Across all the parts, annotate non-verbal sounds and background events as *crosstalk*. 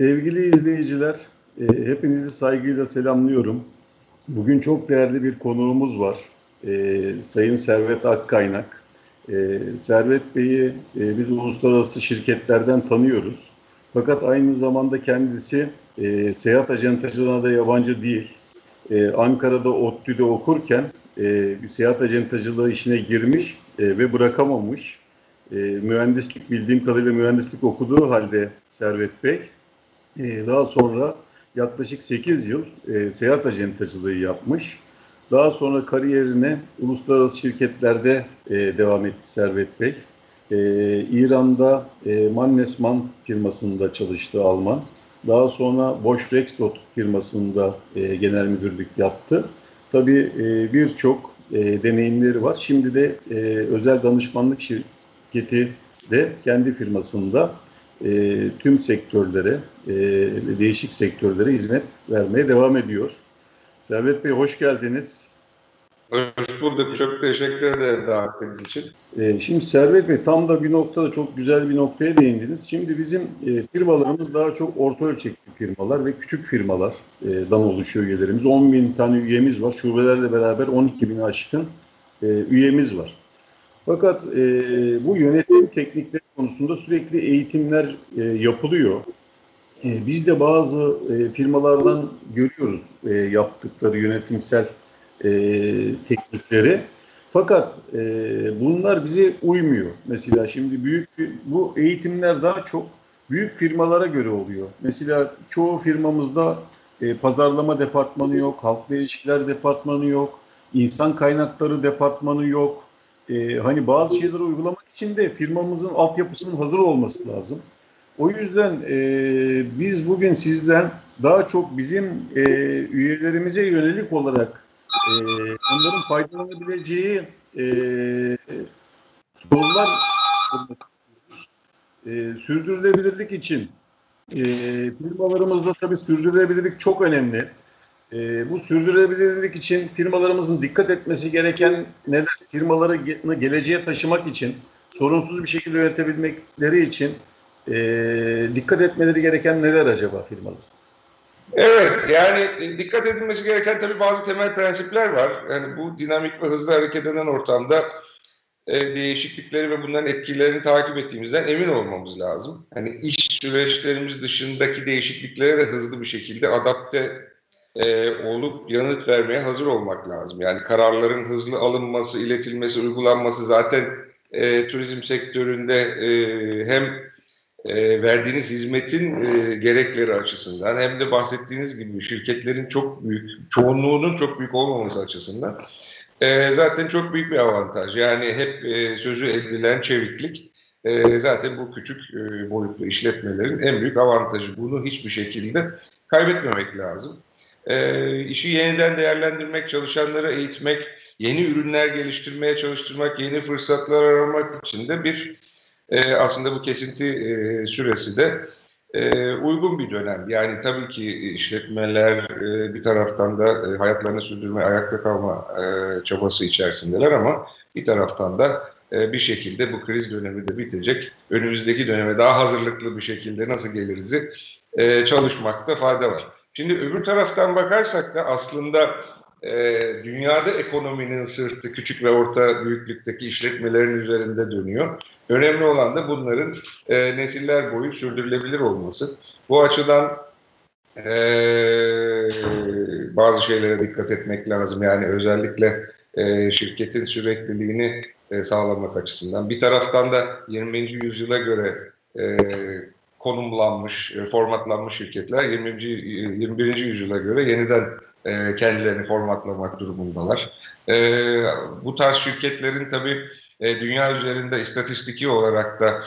Sevgili izleyiciler, e, hepinizi saygıyla selamlıyorum. Bugün çok değerli bir konuğumuz var. E, Sayın Servet Akkaynak. E, Servet Bey'i e, biz uluslararası şirketlerden tanıyoruz. Fakat aynı zamanda kendisi e, seyahat acentacılığına da yabancı değil. E, Ankara'da ODTÜ'de okurken e, seyahat acentacılığı işine girmiş e, ve bırakamamış. E, mühendislik bildiğim kadarıyla mühendislik okuduğu halde Servet Bey e, daha sonra yaklaşık 8 yıl e, seyahat acentacılığı yapmış. Daha sonra kariyerine uluslararası şirketlerde e, devam etti Servet Bey. E, İran'da e, Mannesmann firmasında çalıştı Alman. Daha sonra Bosch Rexroth firmasında e, genel müdürlük yaptı. Tabii e, birçok e, deneyimleri var. Şimdi de e, özel danışmanlık şirketi de kendi firmasında e, tüm sektörlere, e, değişik sektörlere hizmet vermeye devam ediyor. Servet Bey hoş geldiniz. Hoş bulduk. Çok teşekkür ederim davetiniz için. E, şimdi Servet Bey tam da bir noktada çok güzel bir noktaya değindiniz. Şimdi bizim e, firmalarımız daha çok orta ölçekli firmalar ve küçük firmalardan oluşuyor üyelerimiz. 10 bin tane üyemiz var. Şubelerle beraber 12 bin aşkın e, üyemiz var. Fakat e, bu yönetim teknikleri konusunda sürekli eğitimler e, yapılıyor. E, biz de bazı e, firmalardan görüyoruz e, yaptıkları yönetimsel e, teknikleri. Fakat e, bunlar bize uymuyor. Mesela şimdi büyük bu eğitimler daha çok büyük firmalara göre oluyor. Mesela çoğu firmamızda e, pazarlama departmanı yok, halkla ilişkiler departmanı yok, insan kaynakları departmanı yok e, hani bazı şeyleri uygulamak için de firmamızın altyapısının hazır olması lazım. O yüzden e, biz bugün sizden daha çok bizim e, üyelerimize yönelik olarak e, onların faydalanabileceği e, sorular e, sürdürülebilirlik için e, firmalarımızda tabii sürdürülebilirlik çok önemli. E, bu sürdürülebilirlik için firmalarımızın dikkat etmesi gereken neler? Firmaları geleceğe taşımak için, sorunsuz bir şekilde yönetebilmekleri için e, dikkat etmeleri gereken neler acaba firmalar? Evet, yani dikkat edilmesi gereken tabii bazı temel prensipler var. Yani bu dinamik ve hızlı hareket eden ortamda e, değişiklikleri ve bunların etkilerini takip ettiğimizden emin olmamız lazım. Hani iş süreçlerimiz dışındaki değişikliklere de hızlı bir şekilde adapte e, olup yanıt vermeye hazır olmak lazım. Yani kararların hızlı alınması, iletilmesi, uygulanması zaten e, turizm sektöründe e, hem e, verdiğiniz hizmetin e, gerekleri açısından hem de bahsettiğiniz gibi şirketlerin çok büyük, çoğunluğunun çok büyük olmaması açısından e, zaten çok büyük bir avantaj. Yani hep e, sözü edilen çeviklik e, zaten bu küçük e, boyutlu işletmelerin en büyük avantajı. Bunu hiçbir şekilde kaybetmemek lazım e, işi yeniden değerlendirmek, çalışanları eğitmek, yeni ürünler geliştirmeye çalıştırmak, yeni fırsatlar aramak için de bir e, aslında bu kesinti e, süresi de e, uygun bir dönem. Yani tabii ki işletmeler e, bir taraftan da e, hayatlarını sürdürme, ayakta kalma e, çabası içerisindeler ama bir taraftan da e, bir şekilde bu kriz dönemi de bitecek. Önümüzdeki döneme daha hazırlıklı bir şekilde nasıl gelirizi e, çalışmakta fayda var. Şimdi öbür taraftan bakarsak da aslında e, dünyada ekonominin sırtı küçük ve orta büyüklükteki işletmelerin üzerinde dönüyor. Önemli olan da bunların e, nesiller boyu sürdürülebilir olması. Bu açıdan e, bazı şeylere dikkat etmek lazım. Yani özellikle e, şirketin sürekliliğini e, sağlamak açısından. Bir taraftan da 20. yüzyıla göre e, konumlanmış, e, formatlanmış şirketler 20. 21. yüzyıla göre yeniden e, kendilerini formatlamak durumundalar. E, bu tarz şirketlerin tabii dünya üzerinde istatistiki olarak da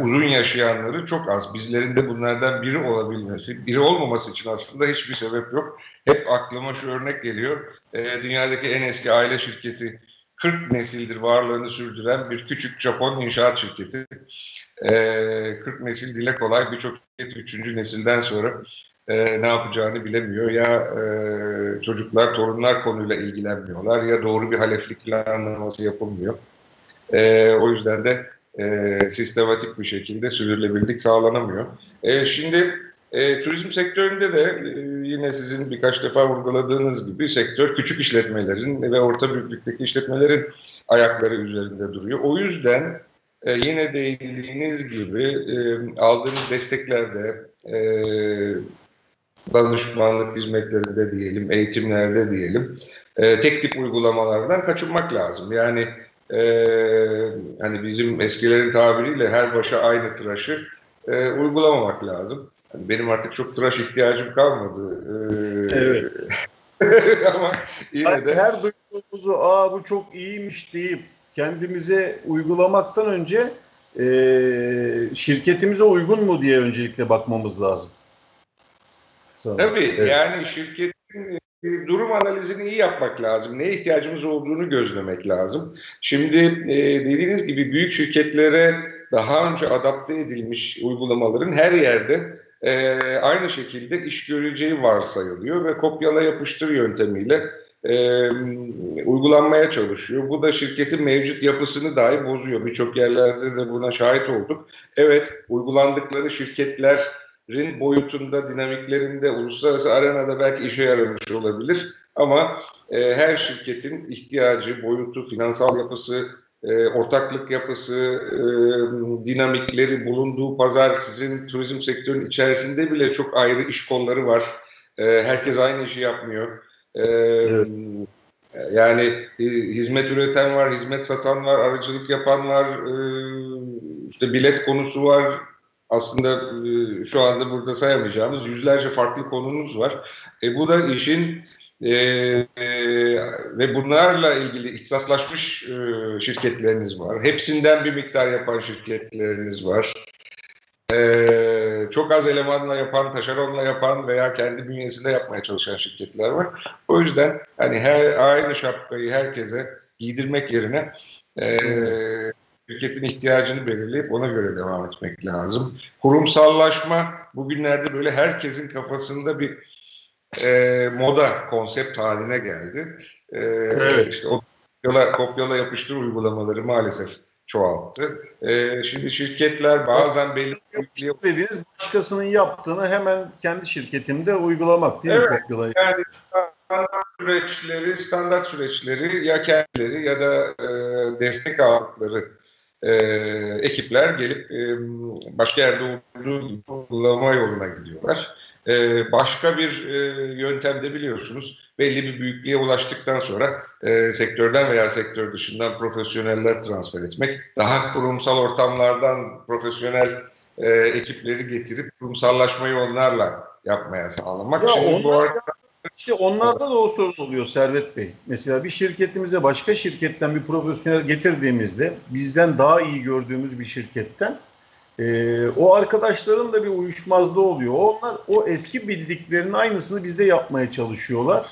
uzun yaşayanları çok az. Bizlerin de bunlardan biri olabilmesi, biri olmaması için aslında hiçbir sebep yok. Hep aklıma şu örnek geliyor. dünyadaki en eski aile şirketi 40 nesildir varlığını sürdüren bir küçük Japon inşaat şirketi. E, ee, 40 nesil dile kolay birçok şirket 3. nesilden sonra e, ne yapacağını bilemiyor. Ya e, çocuklar, torunlar konuyla ilgilenmiyorlar ya doğru bir haleflik planlaması yapılmıyor. E, o yüzden de e, sistematik bir şekilde sürdürülebilirlik sağlanamıyor. E, şimdi E, turizm sektöründe de e, yine sizin birkaç defa vurguladığınız gibi sektör küçük işletmelerin ve orta büyüklükteki işletmelerin ayakları üzerinde duruyor. O yüzden e, yine değindiğiniz gibi e, aldığınız desteklerde e, danışmanlık hizmetlerinde diyelim, eğitimlerde diyelim, e, tek tip uygulamalardan kaçınmak lazım. Yani e, hani bizim eskilerin tabiriyle her başa aynı tıraşı e, uygulamamak lazım. Yani benim artık çok tıraş ihtiyacım kalmadı. E, evet. *laughs* ama yine de... Her duyduğumuzu aa bu çok iyiymiş deyip kendimize uygulamaktan önce e, şirketimize uygun mu diye öncelikle bakmamız lazım. Sonra, Tabii evet. yani şirketin e, durum analizini iyi yapmak lazım. Neye ihtiyacımız olduğunu gözlemek lazım. Şimdi e, dediğiniz gibi büyük şirketlere daha önce adapte edilmiş uygulamaların her yerde e, aynı şekilde iş göreceği varsayılıyor ve kopyala yapıştır yöntemiyle e, uygulanmaya çalışıyor. Bu da şirketin mevcut yapısını dahi bozuyor. Birçok yerlerde de buna şahit olduk. Evet, uygulandıkları şirketlerin boyutunda, dinamiklerinde, uluslararası arenada belki işe yaramış olabilir. Ama e, her şirketin ihtiyacı, boyutu, finansal yapısı, e, ortaklık yapısı, e, dinamikleri, bulunduğu pazar, sizin turizm sektörünün içerisinde bile çok ayrı iş kolları var. E, herkes aynı işi yapmıyor. E, evet. Yani e, hizmet üreten var, hizmet satan var, aracılık yapan var, e, işte bilet konusu var. Aslında e, şu anda burada sayamayacağımız yüzlerce farklı konumuz var. E, bu da işin e, e, ve bunlarla ilgili ihtisaslaşmış e, şirketleriniz var. Hepsinden bir miktar yapan şirketleriniz var. E, çok az elemanla yapan, taşeronla yapan veya kendi bünyesinde yapmaya çalışan şirketler var. O yüzden hani her aynı şapkayı herkese giydirmek yerine e, şirketin ihtiyacını belirleyip ona göre devam etmek lazım. Kurumsallaşma bugünlerde böyle herkesin kafasında bir e, moda konsept haline geldi. E, evet. İşte o kopyala, kopyala yapıştır uygulamaları maalesef çoğalttı. E, şimdi şirketler bazen belli dediğiniz başkasının yaptığını hemen kendi şirketinde uygulamak değil evet, mi? Yani standart süreçleri, standart süreçleri ya kendileri ya da e, destek aldıkları e, ekipler gelip e, başka yerde olduğu gibi uygulama yoluna gidiyorlar. E, başka bir e, yöntemde biliyorsunuz belli bir büyüklüğe ulaştıktan sonra e, sektörden veya sektör dışından profesyoneller transfer etmek, daha kurumsal ortamlardan profesyonel e, ekipleri getirip kurumsallaşmayı onlarla yapmaya sağlamak. Ya Şimdi onlar, bu arada... işte onlarda da o sorun oluyor Servet Bey. Mesela bir şirketimize başka şirketten bir profesyonel getirdiğimizde bizden daha iyi gördüğümüz bir şirketten e, o arkadaşların da bir uyuşmazlığı oluyor. Onlar o eski bildiklerinin aynısını bizde yapmaya çalışıyorlar.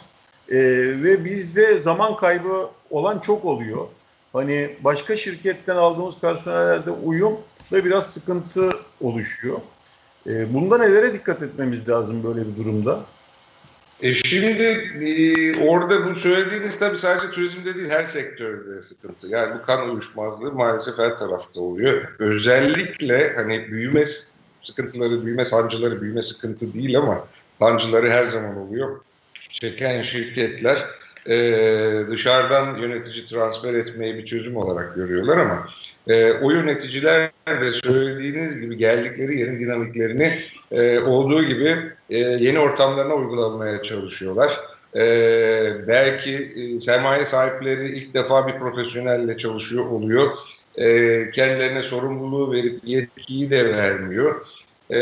E, ve bizde zaman kaybı olan çok oluyor. Hani başka şirketten aldığımız personellerde uyum ve biraz sıkıntı oluşuyor. E, bunda nelere dikkat etmemiz lazım böyle bir durumda? E şimdi e, orada bu söylediğiniz tabii sadece turizmde değil her sektörde sıkıntı. Yani bu kan uyuşmazlığı maalesef her tarafta oluyor. Özellikle hani büyüme sıkıntıları, büyüme sancıları, büyüme sıkıntı değil ama sancıları her zaman oluyor. Çeken şirketler e, dışarıdan yönetici transfer etmeyi bir çözüm olarak görüyorlar ama e, o yöneticiler de söylediğiniz gibi geldikleri yerin dinamiklerini e, olduğu gibi e, yeni ortamlarına uygulamaya çalışıyorlar. E, belki e, sermaye sahipleri ilk defa bir profesyonelle çalışıyor oluyor. E, kendilerine sorumluluğu verip yetkiyi de vermiyor. E,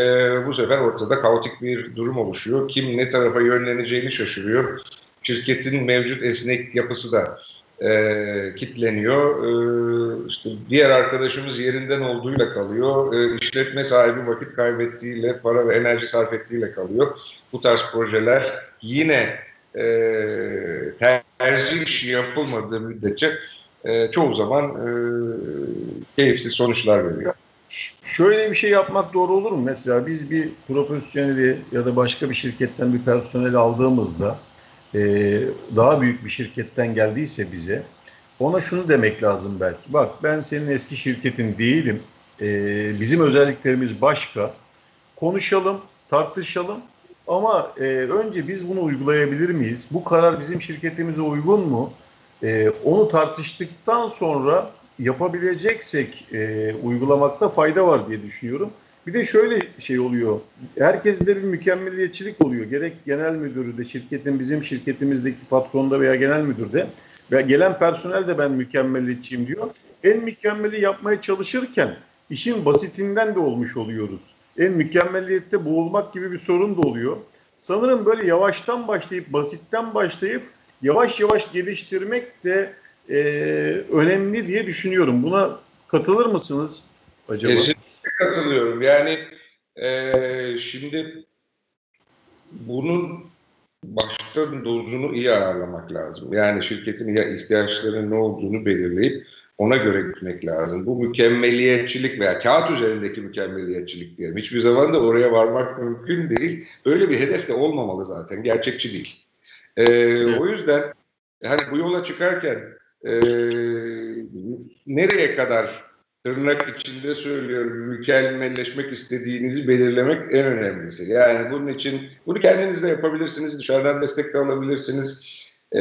bu sefer ortada kaotik bir durum oluşuyor. Kim ne tarafa yönleneceğini şaşırıyor. Şirketin mevcut esnek yapısı da e, kitleniyor. E, işte diğer arkadaşımız yerinden olduğuyla kalıyor. E, işletme sahibi vakit kaybettiğiyle, para ve enerji sarf ettiğiyle kalıyor. Bu tarz projeler yine e, tercih işi yapılmadığı müddetçe e, çoğu zaman e, keyifsiz sonuçlar veriyor. Şöyle bir şey yapmak doğru olur mu? Mesela biz bir profesyoneli ya da başka bir şirketten bir personel aldığımızda e, daha büyük bir şirketten geldiyse bize ona şunu demek lazım belki. Bak ben senin eski şirketin değilim. E, bizim özelliklerimiz başka. Konuşalım. tartışalım. Ama e, önce biz bunu uygulayabilir miyiz? Bu karar bizim şirketimize uygun mu? E, onu tartıştıktan sonra yapabileceksek e, uygulamakta fayda var diye düşünüyorum. Bir de şöyle şey oluyor. Herkeste bir mükemmeliyetçilik oluyor. Gerek genel müdürü de şirketin bizim şirketimizdeki patronda veya genel müdürde ve gelen personel de ben mükemmeliyetçiyim diyor. En mükemmeli yapmaya çalışırken işin basitinden de olmuş oluyoruz. En mükemmeliyette boğulmak gibi bir sorun da oluyor. Sanırım böyle yavaştan başlayıp basitten başlayıp yavaş yavaş geliştirmek de e, önemli diye düşünüyorum. Buna katılır mısınız acaba? Kesinlikle katılıyorum. Yani e, şimdi bunun baştan dozunu iyi ayarlamak lazım. Yani şirketin ya ihtiyaçlarının ne olduğunu belirleyip ona göre gitmek lazım. Bu mükemmeliyetçilik veya kağıt üzerindeki mükemmeliyetçilik diyelim. Hiçbir zaman da oraya varmak mümkün değil. Böyle bir hedef de olmamalı zaten. Gerçekçi değil. Ee, evet. O yüzden hani bu yola çıkarken e, nereye kadar tırnak içinde söylüyorum mükemmelleşmek istediğinizi belirlemek en önemlisi. Yani bunun için bunu kendiniz de yapabilirsiniz, dışarıdan destek de alabilirsiniz. Ee,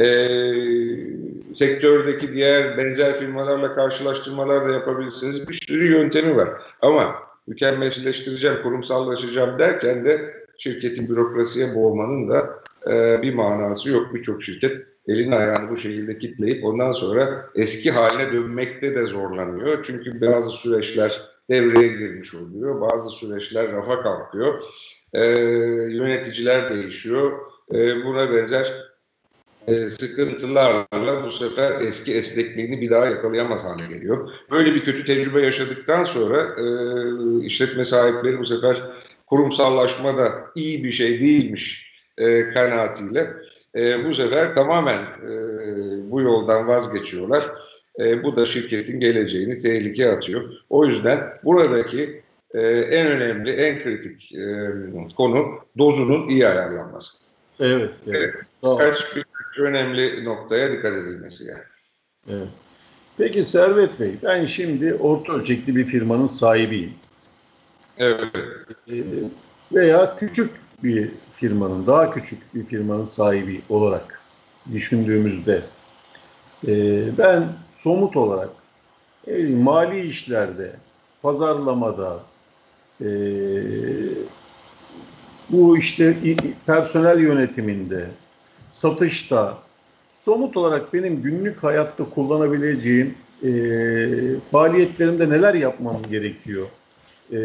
sektördeki diğer benzer firmalarla karşılaştırmalar da yapabilirsiniz. Bir sürü yöntemi var. Ama mükemmelleştireceğim, kurumsallaşacağım derken de şirketin bürokrasiye boğmanın da e, bir manası yok. Birçok şirket elini ayağını bu şekilde kitleyip ondan sonra eski haline dönmekte de zorlanıyor. Çünkü bazı süreçler devreye girmiş oluyor. Bazı süreçler rafa kalkıyor. E, yöneticiler değişiyor. E, buna benzer e, sıkıntılarla bu sefer eski esnekliğini bir daha yakalayamaz hale geliyor. Böyle bir kötü tecrübe yaşadıktan sonra e, işletme sahipleri bu sefer kurumsallaşma da iyi bir şey değilmiş e, kanaatiyle e, bu sefer tamamen e, bu yoldan vazgeçiyorlar. E, bu da şirketin geleceğini tehlikeye atıyor. O yüzden buradaki e, en önemli, en kritik e, konu dozunun iyi ayarlanması. Evet. evet. Kaç bir önemli noktaya dikkat edilmesi yani. Evet. Peki Servet Bey, ben şimdi orta ölçekli bir firmanın sahibiyim. Evet. E, veya küçük bir firmanın, daha küçük bir firmanın sahibi olarak düşündüğümüzde e, ben somut olarak e, mali işlerde, pazarlamada, e, bu işte personel yönetiminde, satışta, somut olarak benim günlük hayatta kullanabileceğim e, faaliyetlerimde neler yapmam gerekiyor? E,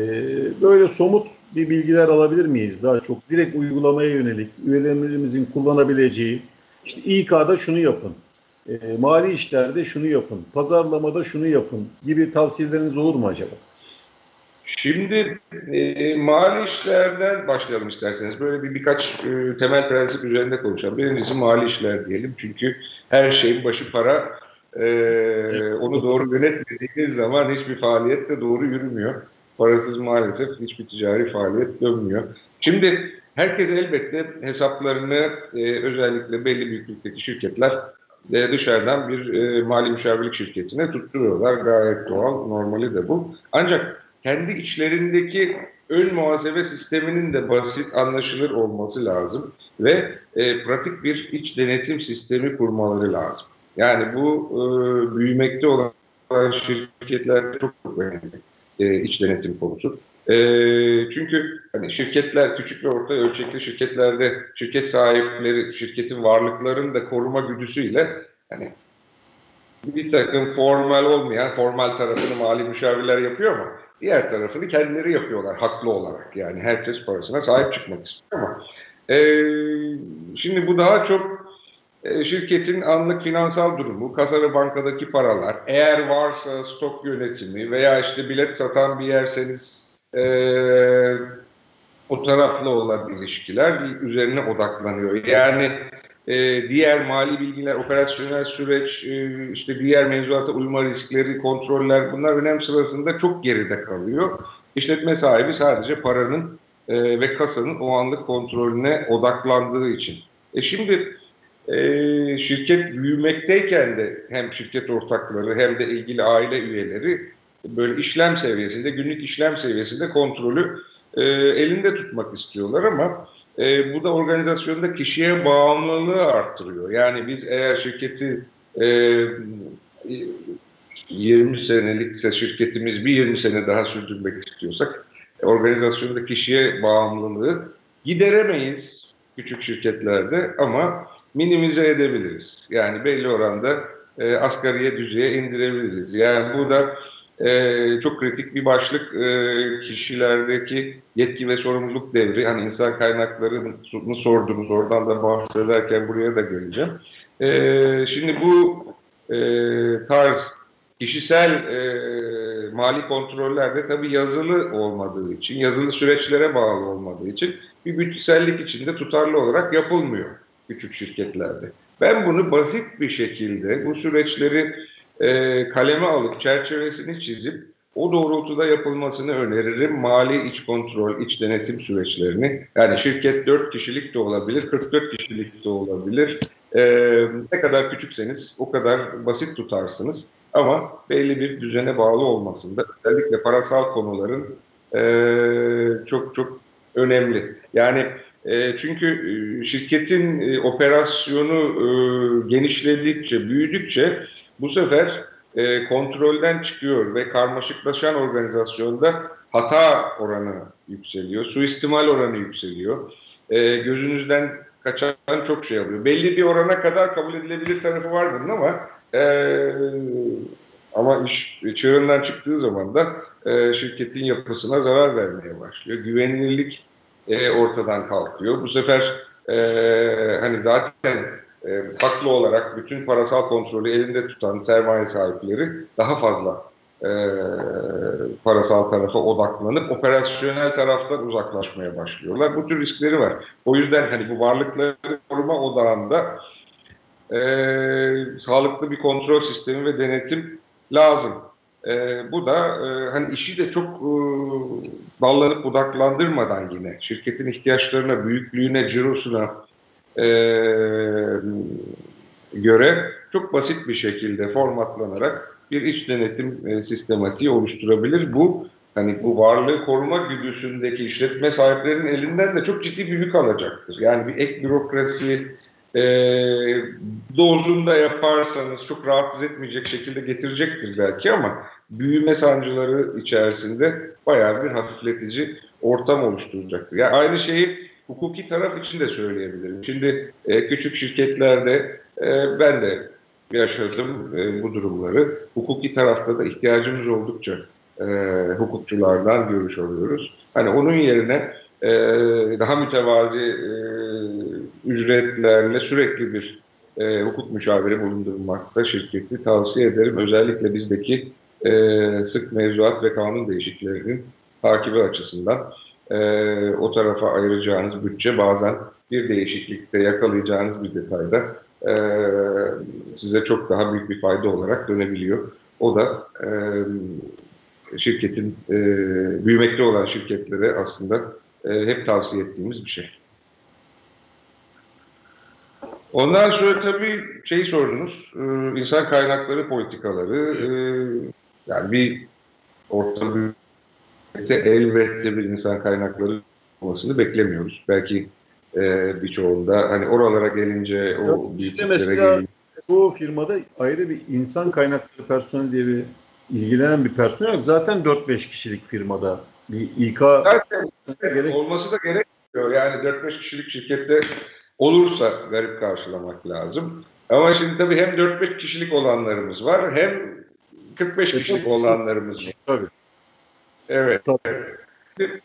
böyle somut bir bilgiler alabilir miyiz daha çok? Direkt uygulamaya yönelik üyelerimizin kullanabileceği işte İK'da şunu yapın, e, mali işlerde şunu yapın, pazarlamada şunu yapın gibi tavsiyeleriniz olur mu acaba? Şimdi e, mali işlerden başlayalım isterseniz. Böyle bir birkaç e, temel prensip üzerinde konuşalım. Birincisi mali işler diyelim. Çünkü her şeyin başı para. E, onu doğru yönetmediğiniz zaman hiçbir faaliyet de doğru yürümüyor parasız maalesef hiçbir ticari faaliyet dönmüyor. Şimdi herkes elbette hesaplarını e, özellikle belli büyüklükteki şirketler e, dışarıdan bir e, mali müşavirlik şirketine tutturuyorlar. Gayet doğal, normali de bu. Ancak kendi içlerindeki ön muhasebe sisteminin de basit, anlaşılır olması lazım ve e, pratik bir iç denetim sistemi kurmaları lazım. Yani bu e, büyümekte olan şirketler çok önemli e, iç denetim konusu. E, çünkü hani şirketler, küçük ve orta ölçekli şirketlerde şirket sahipleri, şirketin varlıklarını da koruma güdüsüyle hani bir takım formal olmayan, formal tarafını mali müşavirler yapıyor ama diğer tarafını kendileri yapıyorlar haklı olarak. Yani herkes parasına sahip çıkmak istiyor ama e, şimdi bu daha çok şirketin anlık finansal durumu, kasa ve bankadaki paralar, eğer varsa stok yönetimi veya işte bilet satan bir yerseniz e, o taraflı olan ilişkiler üzerine odaklanıyor. Yani e, diğer mali bilgiler, operasyonel süreç, e, işte diğer mevzuata uyma riskleri, kontroller bunlar önem sırasında çok geride kalıyor. İşletme sahibi sadece paranın e, ve kasanın o anlık kontrolüne odaklandığı için. E şimdi e, şirket büyümekteyken de hem şirket ortakları hem de ilgili aile üyeleri böyle işlem seviyesinde, günlük işlem seviyesinde kontrolü e, elinde tutmak istiyorlar ama e, bu da organizasyonda kişiye bağımlılığı arttırıyor. Yani biz eğer şirketi e, 20 senelikse şirketimiz bir 20 sene daha sürdürmek istiyorsak organizasyonda kişiye bağımlılığı gideremeyiz küçük şirketlerde ama minimize edebiliriz. Yani belli oranda e, asgariye düzeye indirebiliriz. Yani bu da e, çok kritik bir başlık e, kişilerdeki yetki ve sorumluluk devri. Hani insan kaynaklarını sordunuz, oradan da bahsederken buraya da geleceğim. E, şimdi bu e, tarz kişisel e, mali kontroller tabii yazılı olmadığı için, yazılı süreçlere bağlı olmadığı için bir bütçesellik içinde tutarlı olarak yapılmıyor küçük şirketlerde. Ben bunu basit bir şekilde bu süreçleri e, kaleme alıp çerçevesini çizip o doğrultuda yapılmasını öneririm. Mali iç kontrol, iç denetim süreçlerini. Yani şirket 4 kişilik de olabilir, 44 kişilik de olabilir. Ee, ne kadar küçükseniz o kadar basit tutarsınız. Ama belli bir düzene bağlı olmasında özellikle parasal konuların e, çok çok önemli. Yani e, çünkü e, şirketin e, operasyonu genişledikçe, büyüdükçe bu sefer kontrolden çıkıyor ve karmaşıklaşan organizasyonda hata oranı yükseliyor, suistimal oranı yükseliyor. Gözünüzden kaçan çok şey oluyor. Belli bir orana kadar kabul edilebilir tarafı var bunun ama ama iş çığırından çıktığı zaman da şirketin yapısına zarar vermeye başlıyor. Güvenilirlik e, ortadan kalkıyor. Bu sefer e, hani zaten e, haklı olarak bütün parasal kontrolü elinde tutan sermaye sahipleri daha fazla e, parasal tarafa odaklanıp operasyonel taraftan uzaklaşmaya başlıyorlar. Bu tür riskleri var. O yüzden hani bu varlıkları koruma odağında e, sağlıklı bir kontrol sistemi ve denetim lazım. E, bu da e, hani işi de çok e, dallanıp budaklandırmadan yine şirketin ihtiyaçlarına, büyüklüğüne, cirosuna e, göre çok basit bir şekilde formatlanarak bir iç denetim e, sistematiği oluşturabilir. Bu hani bu varlığı koruma güdüsündeki işletme sahiplerinin elinden de çok ciddi bir yük alacaktır. Yani bir ek bürokrasi, e, dozunda yaparsanız çok rahatsız etmeyecek şekilde getirecektir belki ama büyüme sancıları içerisinde bayağı bir hafifletici ortam oluşturacaktır. Yani aynı şeyi hukuki taraf için de söyleyebilirim. Şimdi e, küçük şirketlerde e, ben de yaşadım e, bu durumları. Hukuki tarafta da ihtiyacımız oldukça e, hukukçulardan görüş alıyoruz. Hani onun yerine e, daha mütevazi e, ücretlerle sürekli bir e, hukuk müşaviri bulundurmakta şirketi tavsiye ederim. Özellikle bizdeki e, sık mevzuat ve kanun değişikliklerinin takibi açısından e, o tarafa ayıracağınız bütçe bazen bir değişiklikte yakalayacağınız bir detayda e, size çok daha büyük bir fayda olarak dönebiliyor. O da e, şirketin e, büyümekte olan şirketlere aslında e, hep tavsiye ettiğimiz bir şey. Ondan sonra tabii şey sordunuz, e, insan kaynakları politikaları, e, yani bir orta büyükte elbette bir insan kaynakları olmasını beklemiyoruz. Belki e, birçoğunda hani oralara gelince o Yok, işte mesela gelince... çoğu firmada ayrı bir insan kaynakları personeli diye bir ilgilenen bir personel yok. Zaten 4-5 kişilik firmada bir İK Zaten gerek... olması da gerekmiyor. Yani 4-5 kişilik şirkette olursa garip karşılamak lazım. Ama şimdi tabii hem 4-5 kişilik olanlarımız var hem 45 kişilik olanlarımız var. Tabii. Evet. Tabii.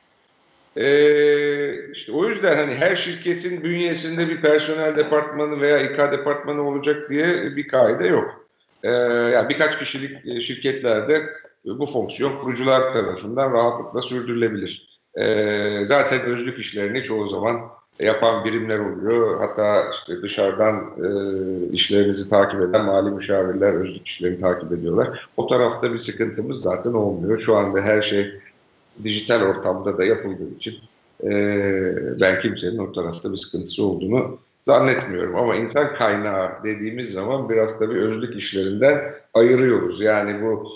Ee, işte o yüzden hani her şirketin bünyesinde bir personel departmanı veya İK departmanı olacak diye bir kaide yok. Ee, yani birkaç kişilik şirketlerde bu fonksiyon kurucular tarafından rahatlıkla sürdürülebilir. Ee, zaten özlük işlerini çoğu zaman yapan birimler oluyor. Hatta işte dışarıdan e, işlerinizi takip eden mali müşavirler özlük işlerini takip ediyorlar. O tarafta bir sıkıntımız zaten olmuyor. Şu anda her şey dijital ortamda da yapıldığı için e, ben kimsenin o tarafta bir sıkıntısı olduğunu zannetmiyorum. Ama insan kaynağı dediğimiz zaman biraz tabii özlük işlerinden ayırıyoruz. Yani bu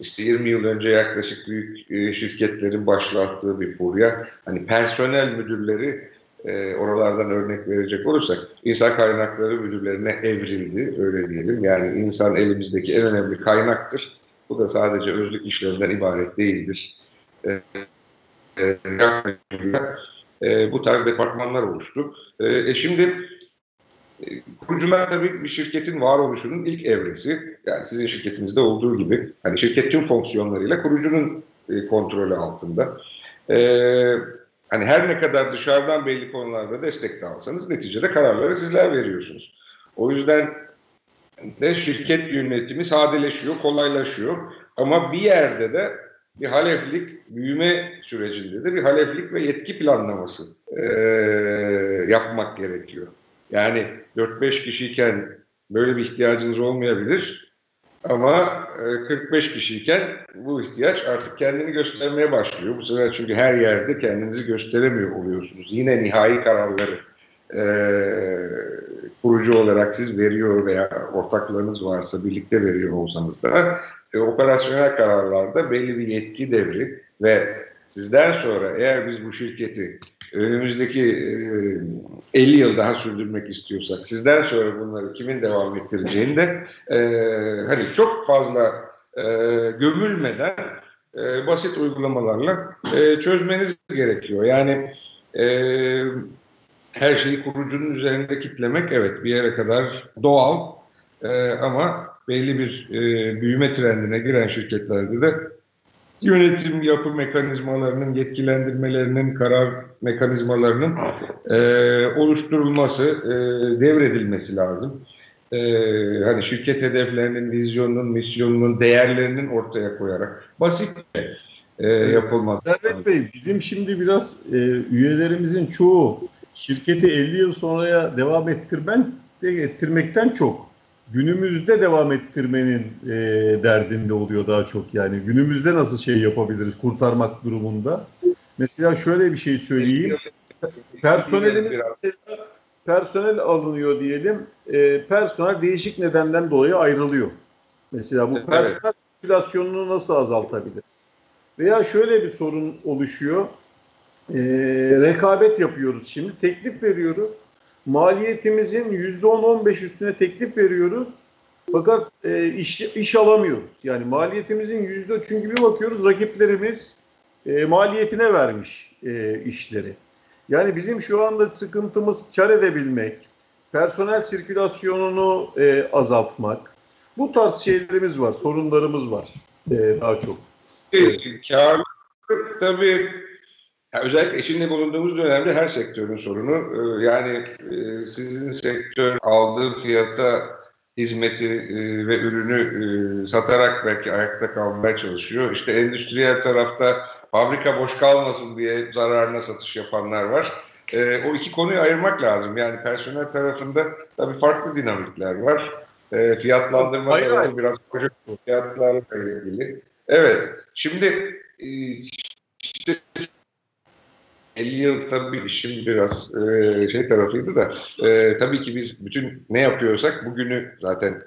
işte 20 yıl önce yaklaşık büyük e, şirketlerin başlattığı bir furya. Hani personel müdürleri e, oralardan örnek verecek olursak insan kaynakları müdürlerine evrildi öyle diyelim. Yani insan elimizdeki en önemli kaynaktır. Bu da sadece özlük işlerinden ibaret değildir. E, e, e, bu tarz departmanlar oluştu. E, e şimdi e, kurucular tabii bir şirketin varoluşunun ilk evresi. Yani sizin şirketinizde olduğu gibi hani şirket tüm fonksiyonlarıyla kurucunun e, kontrolü altında. E, hani her ne kadar dışarıdan belli konularda destek de alsanız neticede kararları sizler veriyorsunuz. O yüzden de şirket yönetimi sadeleşiyor, kolaylaşıyor. Ama bir yerde de bir haleflik, büyüme sürecinde de bir haleflik ve yetki planlaması e, yapmak gerekiyor. Yani 4-5 kişiyken böyle bir ihtiyacınız olmayabilir. Ama 45 kişiyken bu ihtiyaç artık kendini göstermeye başlıyor. Bu sefer çünkü her yerde kendinizi gösteremiyor oluyorsunuz. Yine nihai kararları e, kurucu olarak siz veriyor veya ortaklarınız varsa birlikte veriyor olsanız da e, operasyonel kararlarda belli bir yetki devri ve sizden sonra eğer biz bu şirketi önümüzdeki e, 50 yıl daha sürdürmek istiyorsak sizden sonra bunları kimin devam ettireceğini de hani çok fazla gömülmeden basit uygulamalarla çözmeniz gerekiyor. Yani her şeyi kurucunun üzerinde kitlemek evet bir yere kadar doğal ama belli bir büyüme trendine giren şirketlerde de yönetim yapı mekanizmalarının, yetkilendirmelerinin, karar mekanizmalarının e, oluşturulması, e, devredilmesi lazım. E, hani şirket hedeflerinin, vizyonunun, misyonunun, değerlerinin ortaya koyarak basit e, yapılması. Servet Bey, bizim şimdi biraz e, üyelerimizin çoğu şirketi 50 yıl sonraya devam ettirmen, ettirmekten çok günümüzde devam ettirmenin e, derdinde oluyor daha çok yani. Günümüzde nasıl şey yapabiliriz kurtarmak durumunda. Mesela şöyle bir şey söyleyeyim. Personelimiz mesela personel alınıyor diyelim. E, personel değişik nedenden dolayı ayrılıyor. Mesela bu personel sirkülasyonunu nasıl azaltabiliriz? Veya şöyle bir sorun oluşuyor. E, rekabet yapıyoruz şimdi. Teklif veriyoruz maliyetimizin %10-15 üstüne teklif veriyoruz. Fakat e, iş, iş alamıyoruz. Yani maliyetimizin yüzde çünkü bir bakıyoruz rakiplerimiz e, maliyetine vermiş e, işleri. Yani bizim şu anda sıkıntımız kar edebilmek, personel sirkülasyonunu e, azaltmak. Bu tarz şeylerimiz var, sorunlarımız var e, daha çok. E, kar tabii yani özellikle içinde bulunduğumuz dönemde her sektörün sorunu. E, yani e, sizin sektör aldığı fiyata hizmeti e, ve ürünü satarak belki ayakta kalmaya çalışıyor. İşte endüstriyel tarafta fabrika boş kalmasın diye zararına satış yapanlar var. O iki konuyu ayırmak lazım. Yani personel tarafında tabii farklı dinamikler var. Fiyatlandırma hayır, hayır. biraz fiyatlarla ilgili. Evet. Şimdi işte 50 yıl tabii işim biraz e, şey tarafıydı da e, tabii ki biz bütün ne yapıyorsak bugünü zaten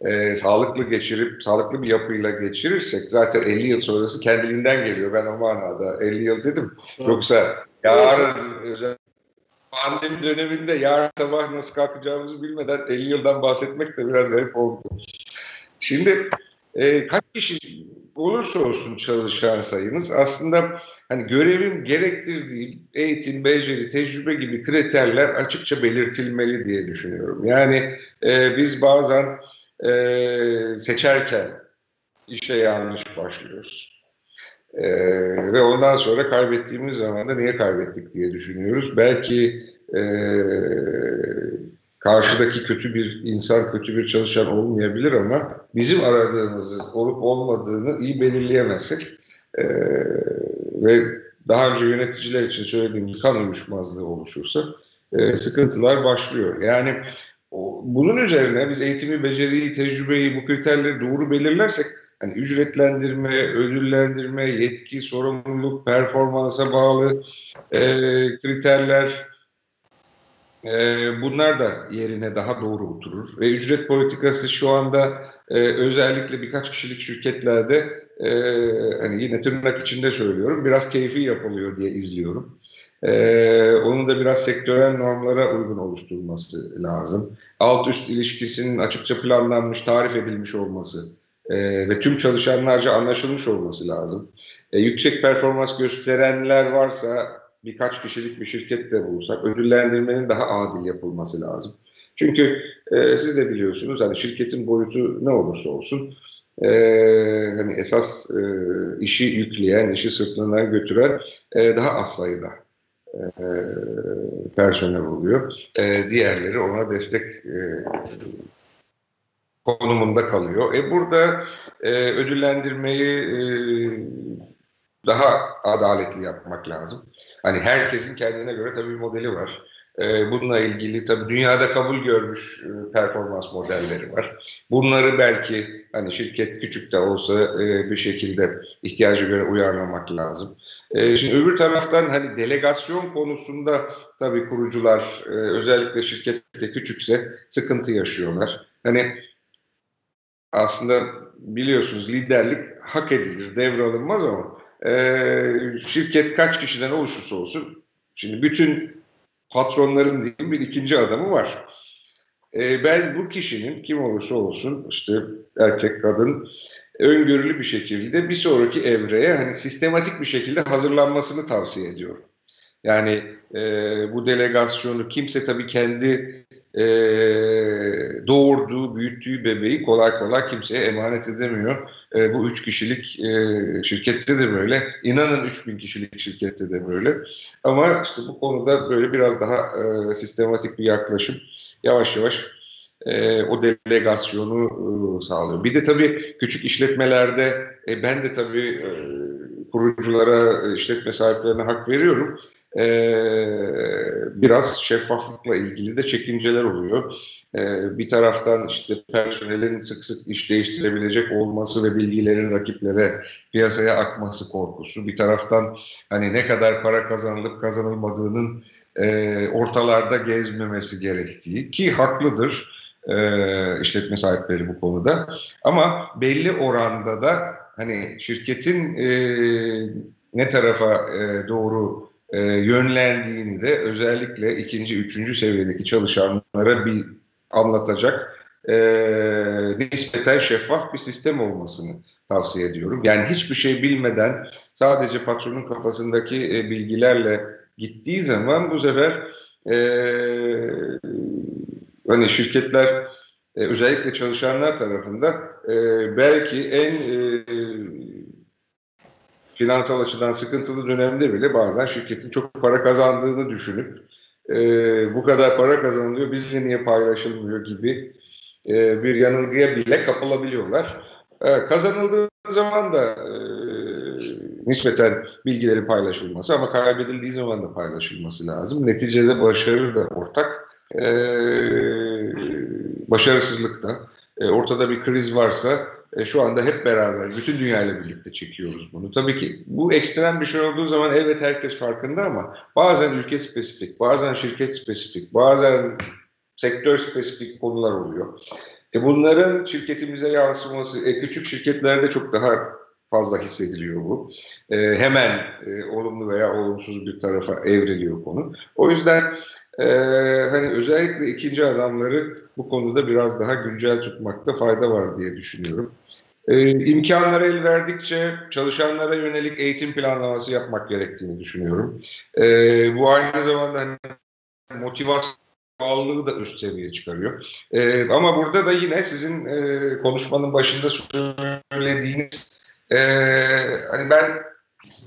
e, sağlıklı geçirip sağlıklı bir yapıyla geçirirsek zaten 50 yıl sonrası kendiliğinden geliyor. Ben o manada 50 yıl dedim. Evet. Yoksa yarın özel pandemi döneminde yarın sabah nasıl kalkacağımızı bilmeden 50 yıldan bahsetmek de biraz garip oldu. Şimdi e, kaç kişi olursa olsun çalışan sayınız aslında hani görevin gerektirdiği eğitim, beceri, tecrübe gibi kriterler açıkça belirtilmeli diye düşünüyorum. Yani e, biz bazen e, seçerken işe yanlış başlıyoruz. Ee, ve ondan sonra kaybettiğimiz zaman da niye kaybettik diye düşünüyoruz. Belki e, karşıdaki kötü bir insan, kötü bir çalışan olmayabilir ama bizim aradığımızı olup olmadığını iyi belirleyemezsek e, ve daha önce yöneticiler için söylediğimiz kan uyuşmazlığı oluşursa e, sıkıntılar başlıyor. Yani o, bunun üzerine biz eğitimi, beceriyi, tecrübeyi, bu kriterleri doğru belirlersek hani ücretlendirme, ödüllendirme, yetki, sorumluluk, performansa bağlı e, kriterler, e, bunlar da yerine daha doğru oturur. Ve ücret politikası şu anda e, özellikle birkaç kişilik şirketlerde e, hani yine tırnak içinde söylüyorum biraz keyfi yapılıyor diye izliyorum. Ee, onun da biraz sektörel normlara uygun oluşturulması lazım. Alt üst ilişkisinin açıkça planlanmış, tarif edilmiş olması e, ve tüm çalışanlarca anlaşılmış olması lazım. E, yüksek performans gösterenler varsa birkaç kişilik bir şirkette bulursak ödüllendirmenin daha adil yapılması lazım. Çünkü e, siz de biliyorsunuz hani şirketin boyutu ne olursa olsun e, hani esas e, işi yükleyen, işi sırtına götüren e, daha az sayıda e, personel oluyor. E, diğerleri ona destek e, konumunda kalıyor. E burada e, ödüllendirmeyi e, daha adaletli yapmak lazım. Hani herkesin kendine göre tabii modeli var. E, bununla ilgili tabii dünyada kabul görmüş e, performans modelleri var. Bunları belki hani şirket küçük de olsa e, bir şekilde ihtiyaca göre uyarlamak lazım. E, şimdi öbür taraftan hani delegasyon konusunda tabii kurucular e, özellikle şirkette küçükse sıkıntı yaşıyorlar. Hani aslında biliyorsunuz liderlik hak edilir, devralınmaz ama şirket kaç kişiden oluşursa olsun şimdi bütün patronların diyeyim bir ikinci adamı var. E, ben bu kişinin kim olursa olsun işte erkek kadın öngörülü bir şekilde bir sonraki evreye hani sistematik bir şekilde hazırlanmasını tavsiye ediyorum. Yani e, bu delegasyonu kimse tabii kendi e, doğurduğu, büyüttüğü bebeği kolay kolay kimseye emanet edemiyor. E, bu üç kişilik e, şirkette de böyle. İnanın 3000 kişilik şirkette de böyle. Ama işte bu konuda böyle biraz daha e, sistematik bir yaklaşım yavaş yavaş e, o delegasyonu e, sağlıyor. Bir de tabii küçük işletmelerde e, ben de tabii e, kuruculara, işletme sahiplerine hak veriyorum e, biraz şeffaflıkla ilgili de çekinceler oluyor. E, bir taraftan işte personelin sık sık iş değiştirebilecek olması ve bilgilerin rakiplere piyasaya akması korkusu. Bir taraftan hani ne kadar para kazanılıp kazanılmadığının e, ortalarda gezmemesi gerektiği ki haklıdır e, işletme sahipleri bu konuda. Ama belli oranda da hani şirketin e, ne tarafa e, doğru e, yönlendiğini de özellikle ikinci, üçüncü seviyedeki çalışanlara bir anlatacak e, nispeten şeffaf bir sistem olmasını tavsiye ediyorum. Yani hiçbir şey bilmeden sadece patronun kafasındaki e, bilgilerle gittiği zaman bu sefer e, hani şirketler e, özellikle çalışanlar tarafında e, belki en e, finansal açıdan sıkıntılı dönemde bile bazen şirketin çok para kazandığını düşünüp e, bu kadar para kazanılıyor bizle niye paylaşılmıyor gibi e, bir yanılgıya bile kapılabiliyorlar. E, kazanıldığı zaman da e, nispeten bilgilerin paylaşılması ama kaybedildiği zaman da paylaşılması lazım. Neticede başarı da ortak, e, başarısızlık da. E, ortada bir kriz varsa e, şu anda hep beraber, bütün dünyayla birlikte çekiyoruz bunu. Tabii ki bu ekstrem bir şey olduğu zaman evet herkes farkında ama bazen ülke spesifik, bazen şirket spesifik, bazen sektör spesifik konular oluyor. E bunların şirketimize yansıması, e, küçük şirketlerde çok daha fazla hissediliyor bu. E, hemen e, olumlu veya olumsuz bir tarafa evriliyor konu. O yüzden e, hani özellikle ikinci adamları bu konuda biraz daha güncel tutmakta fayda var diye düşünüyorum. E, imkanlara el verdikçe çalışanlara yönelik eğitim planlaması yapmak gerektiğini düşünüyorum. E, bu aynı zamanda hani motivasyon bağlılığı da üst seviyeye çıkarıyor. E, ama burada da yine sizin e, konuşmanın başında söylediğiniz e, hani ben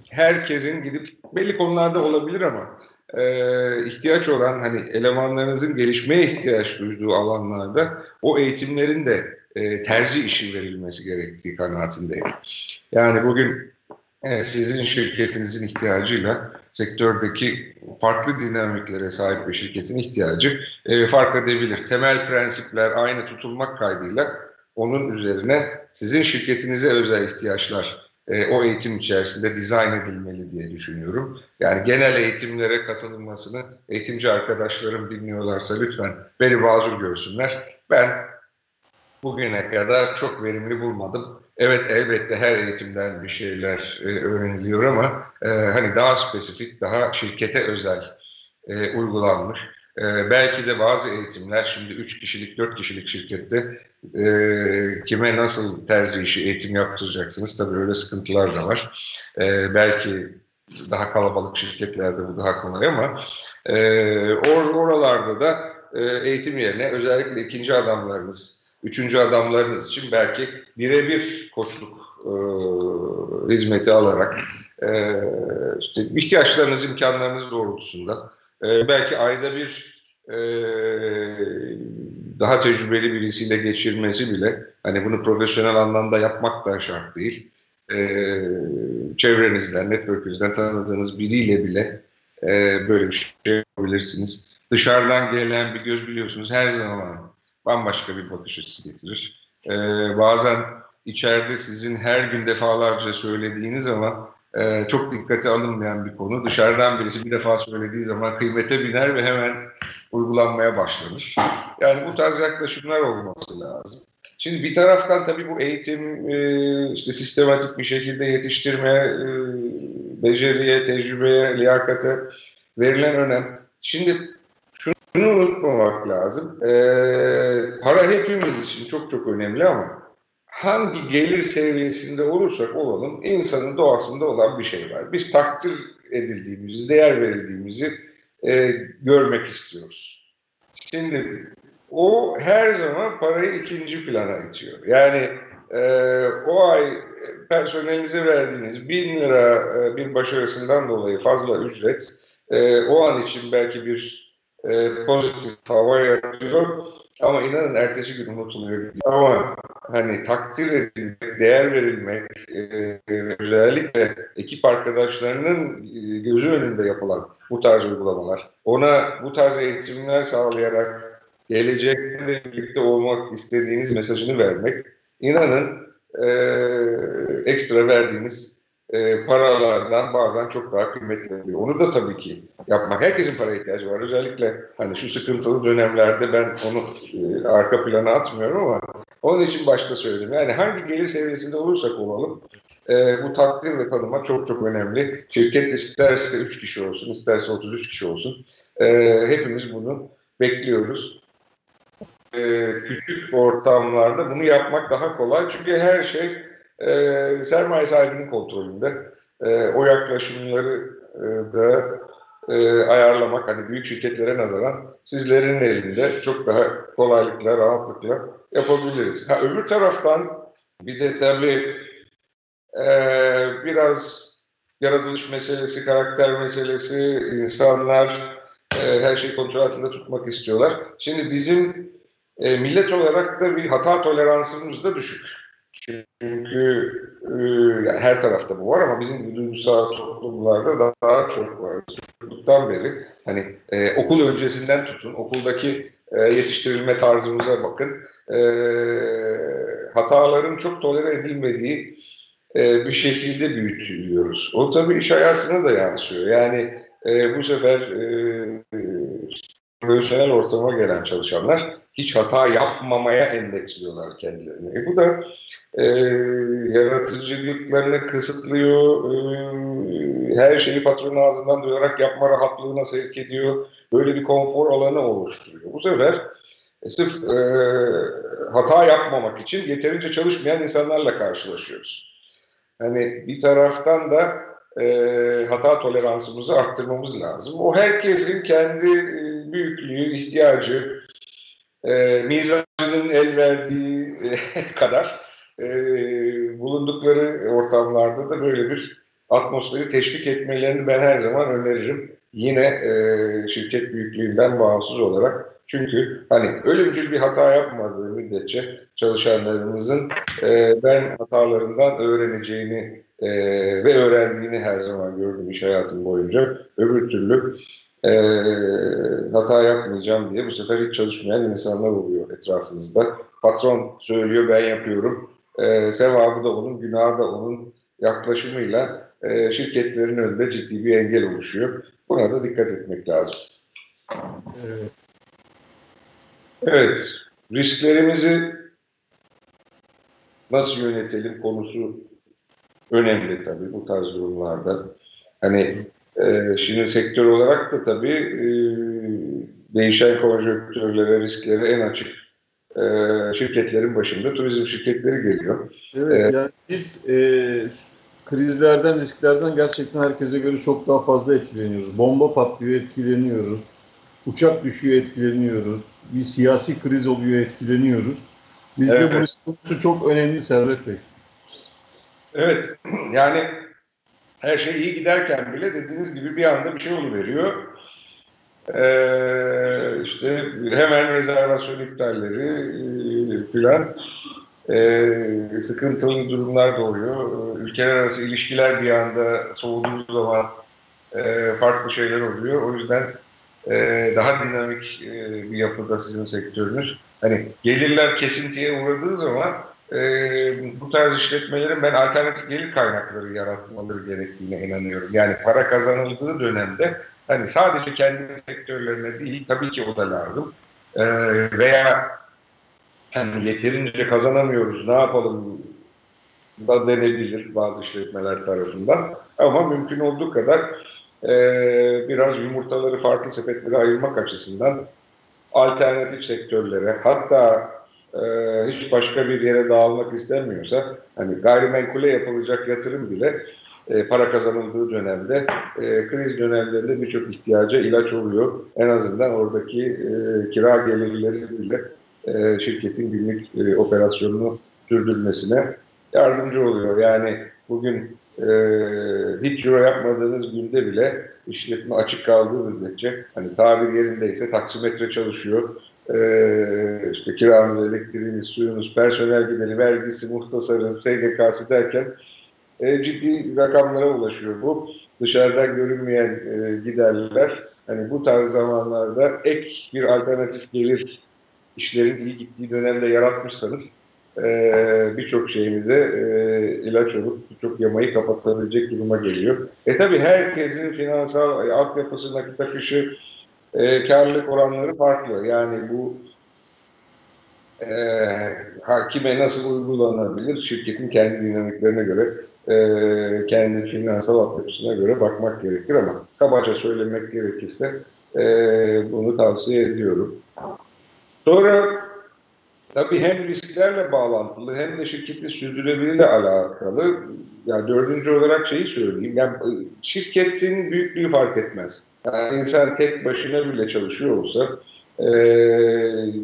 herkesin gidip belli konularda olabilir ama e, ihtiyaç olan hani elemanlarınızın gelişmeye ihtiyaç duyduğu alanlarda o eğitimlerin de e, tercih işi verilmesi gerektiği kanaatindeyim. Yani bugün e, sizin şirketinizin ihtiyacıyla sektördeki farklı dinamiklere sahip bir şirketin ihtiyacı e, fark edebilir. Temel prensipler aynı tutulmak kaydıyla onun üzerine sizin şirketinize özel ihtiyaçlar e, o eğitim içerisinde dizayn edilmeli diye düşünüyorum. Yani genel eğitimlere katılınmasını eğitimci arkadaşlarım dinliyorlarsa lütfen beni mazur görsünler. Ben bugüne kadar çok verimli bulmadım. Evet elbette her eğitimden bir şeyler e, öğreniliyor ama e, hani daha spesifik, daha şirkete özel e, uygulanmış. E, belki de bazı eğitimler şimdi 3 kişilik, 4 kişilik şirkette e, kime nasıl terzi işi eğitim yaptıracaksınız? Tabii öyle sıkıntılar da var. E, belki daha kalabalık şirketlerde bu daha kolay ama e, or, oralarda da e, eğitim yerine özellikle ikinci adamlarınız, üçüncü adamlarınız için belki birebir koçluk e, hizmeti alarak e, işte ihtiyaçlarınız, imkanlarınız doğrultusunda e, belki ayda bir e, daha tecrübeli birisiyle geçirmesi bile hani bunu profesyonel anlamda yapmak da şart değil. E, çevrenizden, network'ünüzden tanıdığınız biriyle bile e, böyle bir şey yapabilirsiniz. Dışarıdan gelen bir göz biliyorsunuz her zaman bambaşka bir bakış açısı getirir. E, bazen içeride sizin her gün defalarca söylediğiniz ama e, çok dikkate alınmayan bir konu. Dışarıdan birisi bir defa söylediği zaman kıymete biner ve hemen uygulanmaya başlanır. Yani bu tarz yaklaşımlar olması lazım. Şimdi bir taraftan tabii bu eğitim e, işte sistematik bir şekilde yetiştirme, e, beceriye, tecrübeye, liyakate verilen önem. Şimdi şunu unutmamak lazım. E, para hepimiz için çok çok önemli ama hangi gelir seviyesinde olursak olalım insanın doğasında olan bir şey var. Biz takdir edildiğimizi, değer verildiğimizi e, görmek istiyoruz. Şimdi o her zaman parayı ikinci plana itiyor. Yani e, o ay personelinize verdiğiniz bin lira e, bir başarısından dolayı fazla ücret e, o an için belki bir e, pozitif hava yaratıyor ama inanın ertesi gün unutuluyor. Ama hani takdir edilmek, değer verilmek, e, özellikle ekip arkadaşlarının e, gözü önünde yapılan bu tarz uygulamalar, ona bu tarz eğitimler sağlayarak gelecekte birlikte olmak istediğiniz mesajını vermek, inanın e, ekstra verdiğiniz e, paralardan bazen çok daha kıymetli oluyor. Onu da tabii ki yapmak. Herkesin para ihtiyacı var. Özellikle hani şu sıkıntılı dönemlerde ben onu e, arka plana atmıyorum ama onun için başta söyledim. Yani hangi gelir seviyesinde olursak olalım e, bu takdir ve tanıma çok çok önemli. Şirket isterse 3 kişi olsun, isterse 33 kişi olsun. E, hepimiz bunu bekliyoruz. E, küçük ortamlarda bunu yapmak daha kolay. Çünkü her şey e, sermaye sahibinin kontrolünde. E, o yaklaşımları e, da e, ayarlamak hani büyük şirketlere nazaran sizlerin elinde çok daha kolaylıkla, rahatlıkla yapabiliriz. Ha, öbür taraftan bir de tabii e, biraz yaratılış meselesi, karakter meselesi, insanlar e, her şeyi kontrol altında tutmak istiyorlar. Şimdi bizim e, millet olarak da bir hata toleransımız da düşük. Çünkü e, yani her tarafta bu var ama bizim duygusal toplumlarda daha, daha çok var. Çocukluktan beri hani e, okul öncesinden tutun, okuldaki e, yetiştirilme tarzımıza bakın. E, hataların çok tolere edilmediği e, bir şekilde büyütülüyoruz. O tabii iş hayatına da yansıyor. Yani e, bu sefer e, profesyonel ortama gelen çalışanlar hiç hata yapmamaya endeksliyorlar kendilerini. E bu da e, yaratıcılıklarını kısıtlıyor, e, her şeyi patronun ağzından duyarak yapma rahatlığına sevk ediyor. Böyle bir konfor alanı oluşturuyor. Bu sefer e, sırf e, hata yapmamak için yeterince çalışmayan insanlarla karşılaşıyoruz. Hani bir taraftan da e, hata toleransımızı arttırmamız lazım. O herkesin kendi e, büyüklüğü, ihtiyacı, e, mizacının el verdiği e, *laughs* kadar e, bulundukları ortamlarda da böyle bir atmosferi teşvik etmelerini ben her zaman öneririm. Yine e, şirket büyüklüğünden bağımsız olarak. Çünkü hani ölümcül bir hata yapmadığı müddetçe çalışanlarımızın e, ben hatalarından öğreneceğini e, ve öğrendiğini her zaman gördüm iş hayatım boyunca. Öbür türlü e, hata yapmayacağım diye bu sefer hiç çalışmayan insanlar oluyor etrafınızda. Patron söylüyor ben yapıyorum. E, sevabı da onun, günahı da onun yaklaşımıyla e, şirketlerin önünde ciddi bir engel oluşuyor. Buna da dikkat etmek lazım. Evet. Evet, risklerimizi nasıl yönetelim konusu önemli tabii bu tarz durumlarda. Hani e, şimdi sektör olarak da tabii e, değişen konjonktürlere, risklere en açık e, şirketlerin başında turizm şirketleri geliyor. Evet, Evet. yani biz e, krizlerden, risklerden gerçekten herkese göre çok daha fazla etkileniyoruz. Bomba patlıyor, etkileniyoruz. Uçak düşüyor, etkileniyoruz. Bir siyasi kriz oluyor, etkileniyoruz. Bizde Evet. bu risk çok önemli Servet Bey. Evet, yani her şey iyi giderken bile dediğiniz gibi bir anda bir şey oluveriyor. Ee, işte hemen rezervasyon iptalleri e, filan e, sıkıntılı durumlar doğuyor. Ülkeler arası ilişkiler bir anda soğuduğu zaman e, farklı şeyler oluyor. O yüzden e, daha dinamik e, bir yapıda sizin sektörünüz. Hani gelirler kesintiye uğradığı zaman e, bu tarz işletmelerin ben alternatif gelir kaynakları yaratmaları gerektiğine inanıyorum. Yani para kazanıldığı dönemde hani sadece kendi sektörlerine değil tabii ki o da lazım. E, veya hani yeterince kazanamıyoruz ne yapalım da denebilir bazı işletmeler tarafından. Ama mümkün olduğu kadar e, biraz yumurtaları farklı sepetlere ayırmak açısından alternatif sektörlere hatta e, hiç başka bir yere dağılmak istenmiyorsa hani gayrimenkule yapılacak yatırım bile e, para kazanıldığı dönemde e, kriz dönemlerinde birçok ihtiyaca ilaç oluyor. En azından oradaki e, kira gelirleri bile e, şirketin günlük operasyonunu sürdürmesine yardımcı oluyor. Yani bugün hiç euro yapmadığınız günde bile işletme açık kaldığı müddetçe hani tabir yerindeyse taksimetre çalışıyor. E, işte kiranız, elektriğiniz, suyunuz, personel gideri, vergisi, muhtasarı, SGK'sı derken e, ciddi rakamlara ulaşıyor bu. Dışarıdan görünmeyen e, giderler hani bu tarz zamanlarda ek bir alternatif gelir işlerin iyi gittiği dönemde yaratmışsanız e, birçok şeyimize e, ilaç olup birçok yamayı kapatabilecek duruma geliyor. E tabi herkesin finansal altyapısı, nakit akışı, e, karlılık oranları farklı. Yani bu e, hakime nasıl uygulanabilir? Şirketin kendi dinamiklerine göre, e, kendi finansal altyapısına göre bakmak gerekir ama kabaca söylemek gerekirse e, bunu tavsiye ediyorum. Sonra tabii hem risklerle bağlantılı hem de şirketin sürdürülebilirliğiyle alakalı. Yani dördüncü olarak şeyi söyleyeyim. Yani şirketin büyüklüğü fark etmez. Yani insan tek başına bile çalışıyor olsa e,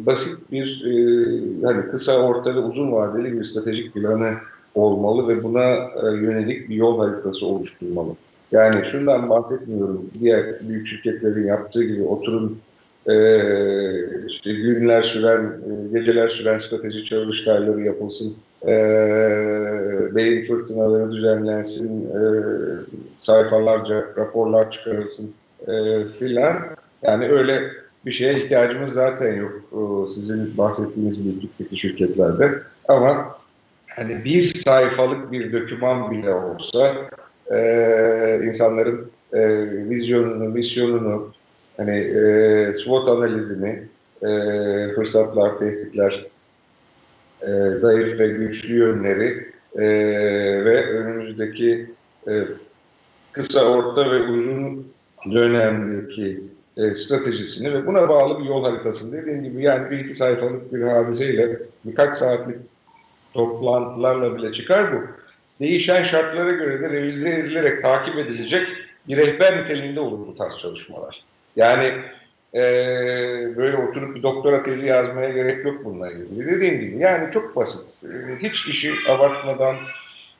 basit bir e, hani kısa, orta ve uzun vadeli bir stratejik planı olmalı ve buna e, yönelik bir yol haritası oluşturmalı. Yani şundan bahsetmiyorum. Diğer büyük şirketlerin yaptığı gibi oturun ee, işte günler süren, e, geceler süren strateji çalıştayları yapılsın, e, beyin fırtınaları düzenlensin, e, sayfalarca raporlar çıkarılsın e, filan. Yani öyle bir şeye ihtiyacımız zaten yok o, sizin bahsettiğiniz büyüklükteki şirketlerde. Ama hani bir sayfalık bir doküman bile olsa e, insanların e, vizyonunu, misyonunu, hani e, SWOT analizini, e, fırsatlar, tehditler, e, zayıf ve güçlü yönleri e, ve önümüzdeki e, kısa, orta ve uzun dönemdeki e, stratejisini ve buna bağlı bir yol haritasını dediğim gibi yani bir iki sayfalık bir hadiseyle birkaç saatlik toplantılarla bile çıkar bu. Değişen şartlara göre de revize edilerek takip edilecek bir rehber niteliğinde olur bu tarz çalışmalar. Yani e, böyle oturup bir doktora tezi yazmaya gerek yok bununla ilgili. Dediğim gibi yani çok basit. E, hiç işi abartmadan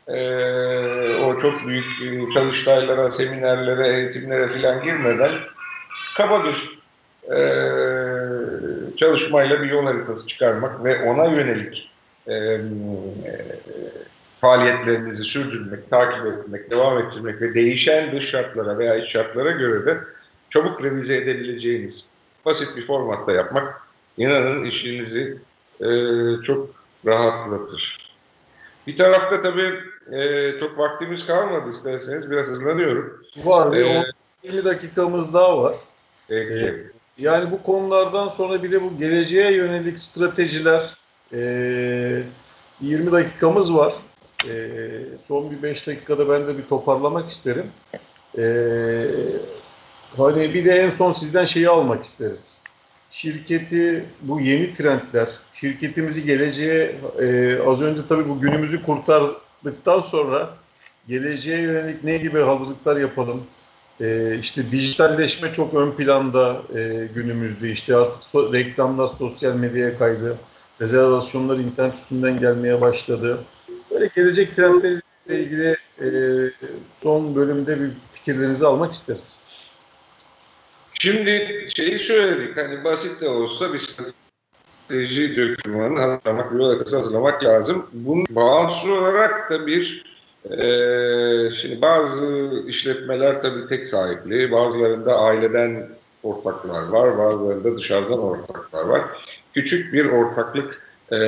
e, o çok büyük e, çalıştaylara, seminerlere, eğitimlere falan girmeden kaba bir e, çalışmayla bir yol haritası çıkarmak ve ona yönelik e, e, faaliyetlerinizi sürdürmek, takip etmek, devam ettirmek ve değişen dış şartlara veya iç şartlara göre de çabuk revize edebileceğiniz basit bir formatta yapmak inanın işinizi e, çok rahatlatır. Bir tarafta tabii e, çok vaktimiz kalmadı isterseniz biraz hızlanıyorum. Var Ee, 20 dakikamız daha var. Peki. Evet. Yani bu konulardan sonra bir de bu geleceğe yönelik stratejiler, e, 20 dakikamız var. E, son bir 5 dakikada ben de bir toparlamak isterim. E, hani bir de en son sizden şeyi almak isteriz. Şirketi, bu yeni trendler, şirketimizi geleceğe, e, az önce tabii bu günümüzü kurtardıktan sonra geleceğe yönelik ne gibi hazırlıklar yapalım? E, işte dijitalleşme çok ön planda e, günümüzde. İşte artık so reklamlar sosyal medyaya kaydı. Rezervasyonlar internet üstünden gelmeye başladı. Böyle gelecek trendleriyle ilgili e, son bölümde bir fikirlerinizi almak isteriz. Şimdi şeyi söyledik hani basit de olsa bir strateji dokümanı hazırlamak, yol haritası hazırlamak lazım. Bunun bağımsız olarak da bir e, şimdi bazı işletmeler tabii tek sahipli, bazılarında aileden ortaklar var, bazılarında dışarıdan ortaklar var. Küçük bir ortaklık e,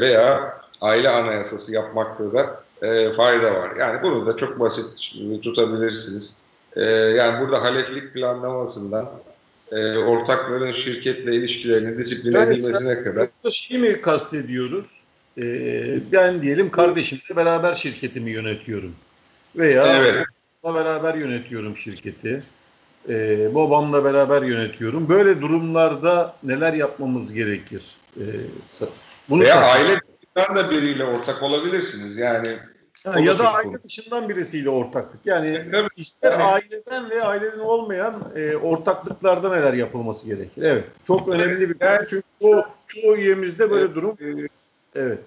veya aile anayasası yapmakta da e, fayda var. Yani bunu da çok basit tutabilirsiniz. E, yani burada haleflik planlamasından e, ortakların şirketle ilişkilerini disipline yani edilmesine kadar. Şeyi mi kastediyoruz? E, ben diyelim kardeşimle beraber şirketimi yönetiyorum. Veya evet. beraber yönetiyorum şirketi. E, babamla beraber yönetiyorum. Böyle durumlarda neler yapmamız gerekir? E, bunu Veya aile da biriyle ortak olabilirsiniz. Yani Ha, ya da aile dışından birisiyle ortaklık. Yani Tabii. ister evet. aileden veya aileden olmayan e, ortaklıklarda neler yapılması gerekir. Evet. Çok önemli bir konu. Çünkü çoğu, çoğu üyemizde böyle evet. durum. Evet.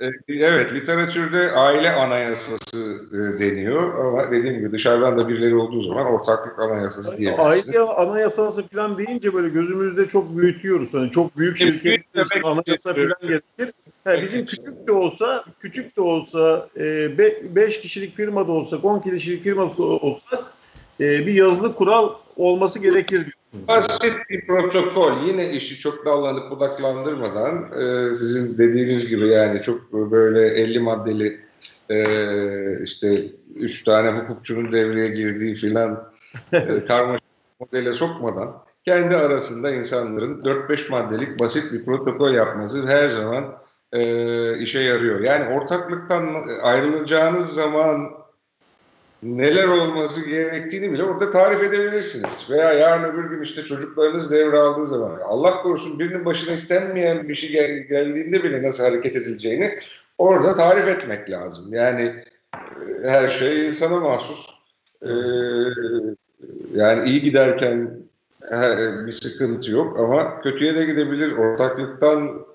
E, evet, literatürde aile anayasası e, deniyor ama dediğim gibi dışarıdan da birileri olduğu zaman ortaklık anayasası diyebilirsiniz. Aile anayasası falan deyince böyle gözümüzde çok büyütüyoruz. Yani çok büyük şirketlerin anayasa falan gerekir. Ha, bizim küçük de olsa, küçük de olsa, 5 e, kişilik firmada olsa, 10 kişilik firmada olsa e, bir yazılı kural olması gerekir. Basit bir protokol. Yine işi çok dallanıp budaklandırmadan e, sizin dediğiniz gibi yani çok böyle 50 maddeli e, işte 3 tane hukukçunun devreye girdiği filan e, *laughs* karmaşık modele sokmadan kendi arasında insanların 4-5 maddelik basit bir protokol yapması her zaman e, işe yarıyor. Yani ortaklıktan ayrılacağınız zaman neler olması gerektiğini bile orada tarif edebilirsiniz. Veya yarın öbür gün işte çocuklarınız devraldığı zaman Allah korusun birinin başına istenmeyen bir şey gel geldiğinde bile nasıl hareket edileceğini orada tarif etmek lazım. Yani e, her şey insana mahsus. Ee, yani iyi giderken bir sıkıntı yok ama kötüye de gidebilir. Ortaklıktan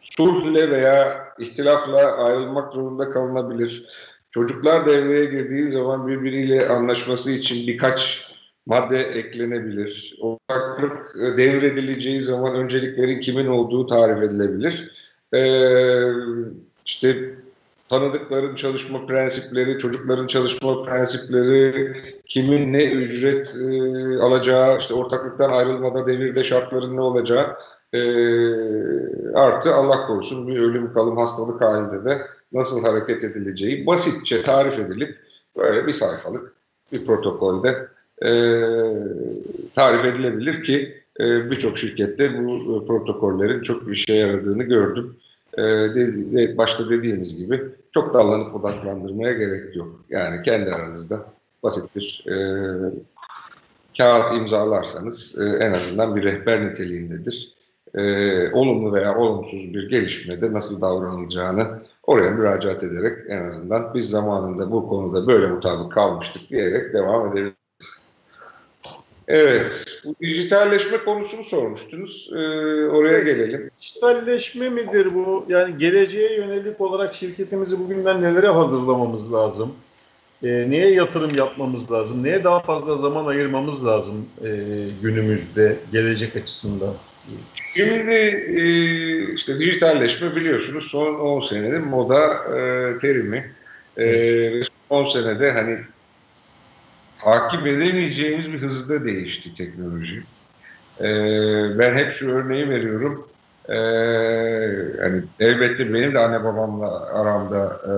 sulhle veya ihtilafla ayrılmak zorunda kalınabilir. Çocuklar devreye girdiği zaman birbiriyle anlaşması için birkaç madde eklenebilir. Ortaklık devredileceği zaman önceliklerin kimin olduğu tarif edilebilir. Ee, işte tanıdıkların çalışma prensipleri, çocukların çalışma prensipleri, kimin ne ücret e, alacağı, işte ortaklıktan ayrılmada devirde şartların ne olacağı e, artı Allah korusun bir ölüm kalım hastalık halinde de nasıl hareket edileceği basitçe tarif edilip böyle bir sayfalık bir protokolde e, tarif edilebilir ki e, birçok şirkette bu protokollerin çok işe yaradığını gördüm. E, de, başta dediğimiz gibi çok dallanıp odaklandırmaya gerek yok. Yani kendi aranızda basit bir e, kağıt imzalarsanız e, en azından bir rehber niteliğindedir e, olumlu veya olumsuz bir gelişmede nasıl davranılacağını oraya müracaat ederek en azından biz zamanında bu konuda böyle mutabık kalmıştık diyerek devam edebiliriz. Evet, bu dijitalleşme konusunu sormuştunuz. Ee, oraya gelelim. Dijitalleşme midir bu? Yani geleceğe yönelik olarak şirketimizi bugünden nelere hazırlamamız lazım? Ee, neye yatırım yapmamız lazım? Neye daha fazla zaman ayırmamız lazım e, günümüzde, gelecek açısından? Şimdi e, işte dijitalleşme biliyorsunuz son 10 senenin moda e, terimi. E, 10 senede hani takip edemeyeceğimiz bir hızda değişti teknoloji. E, ben hep şu örneği veriyorum. E, yani elbette benim de anne babamla aramda e,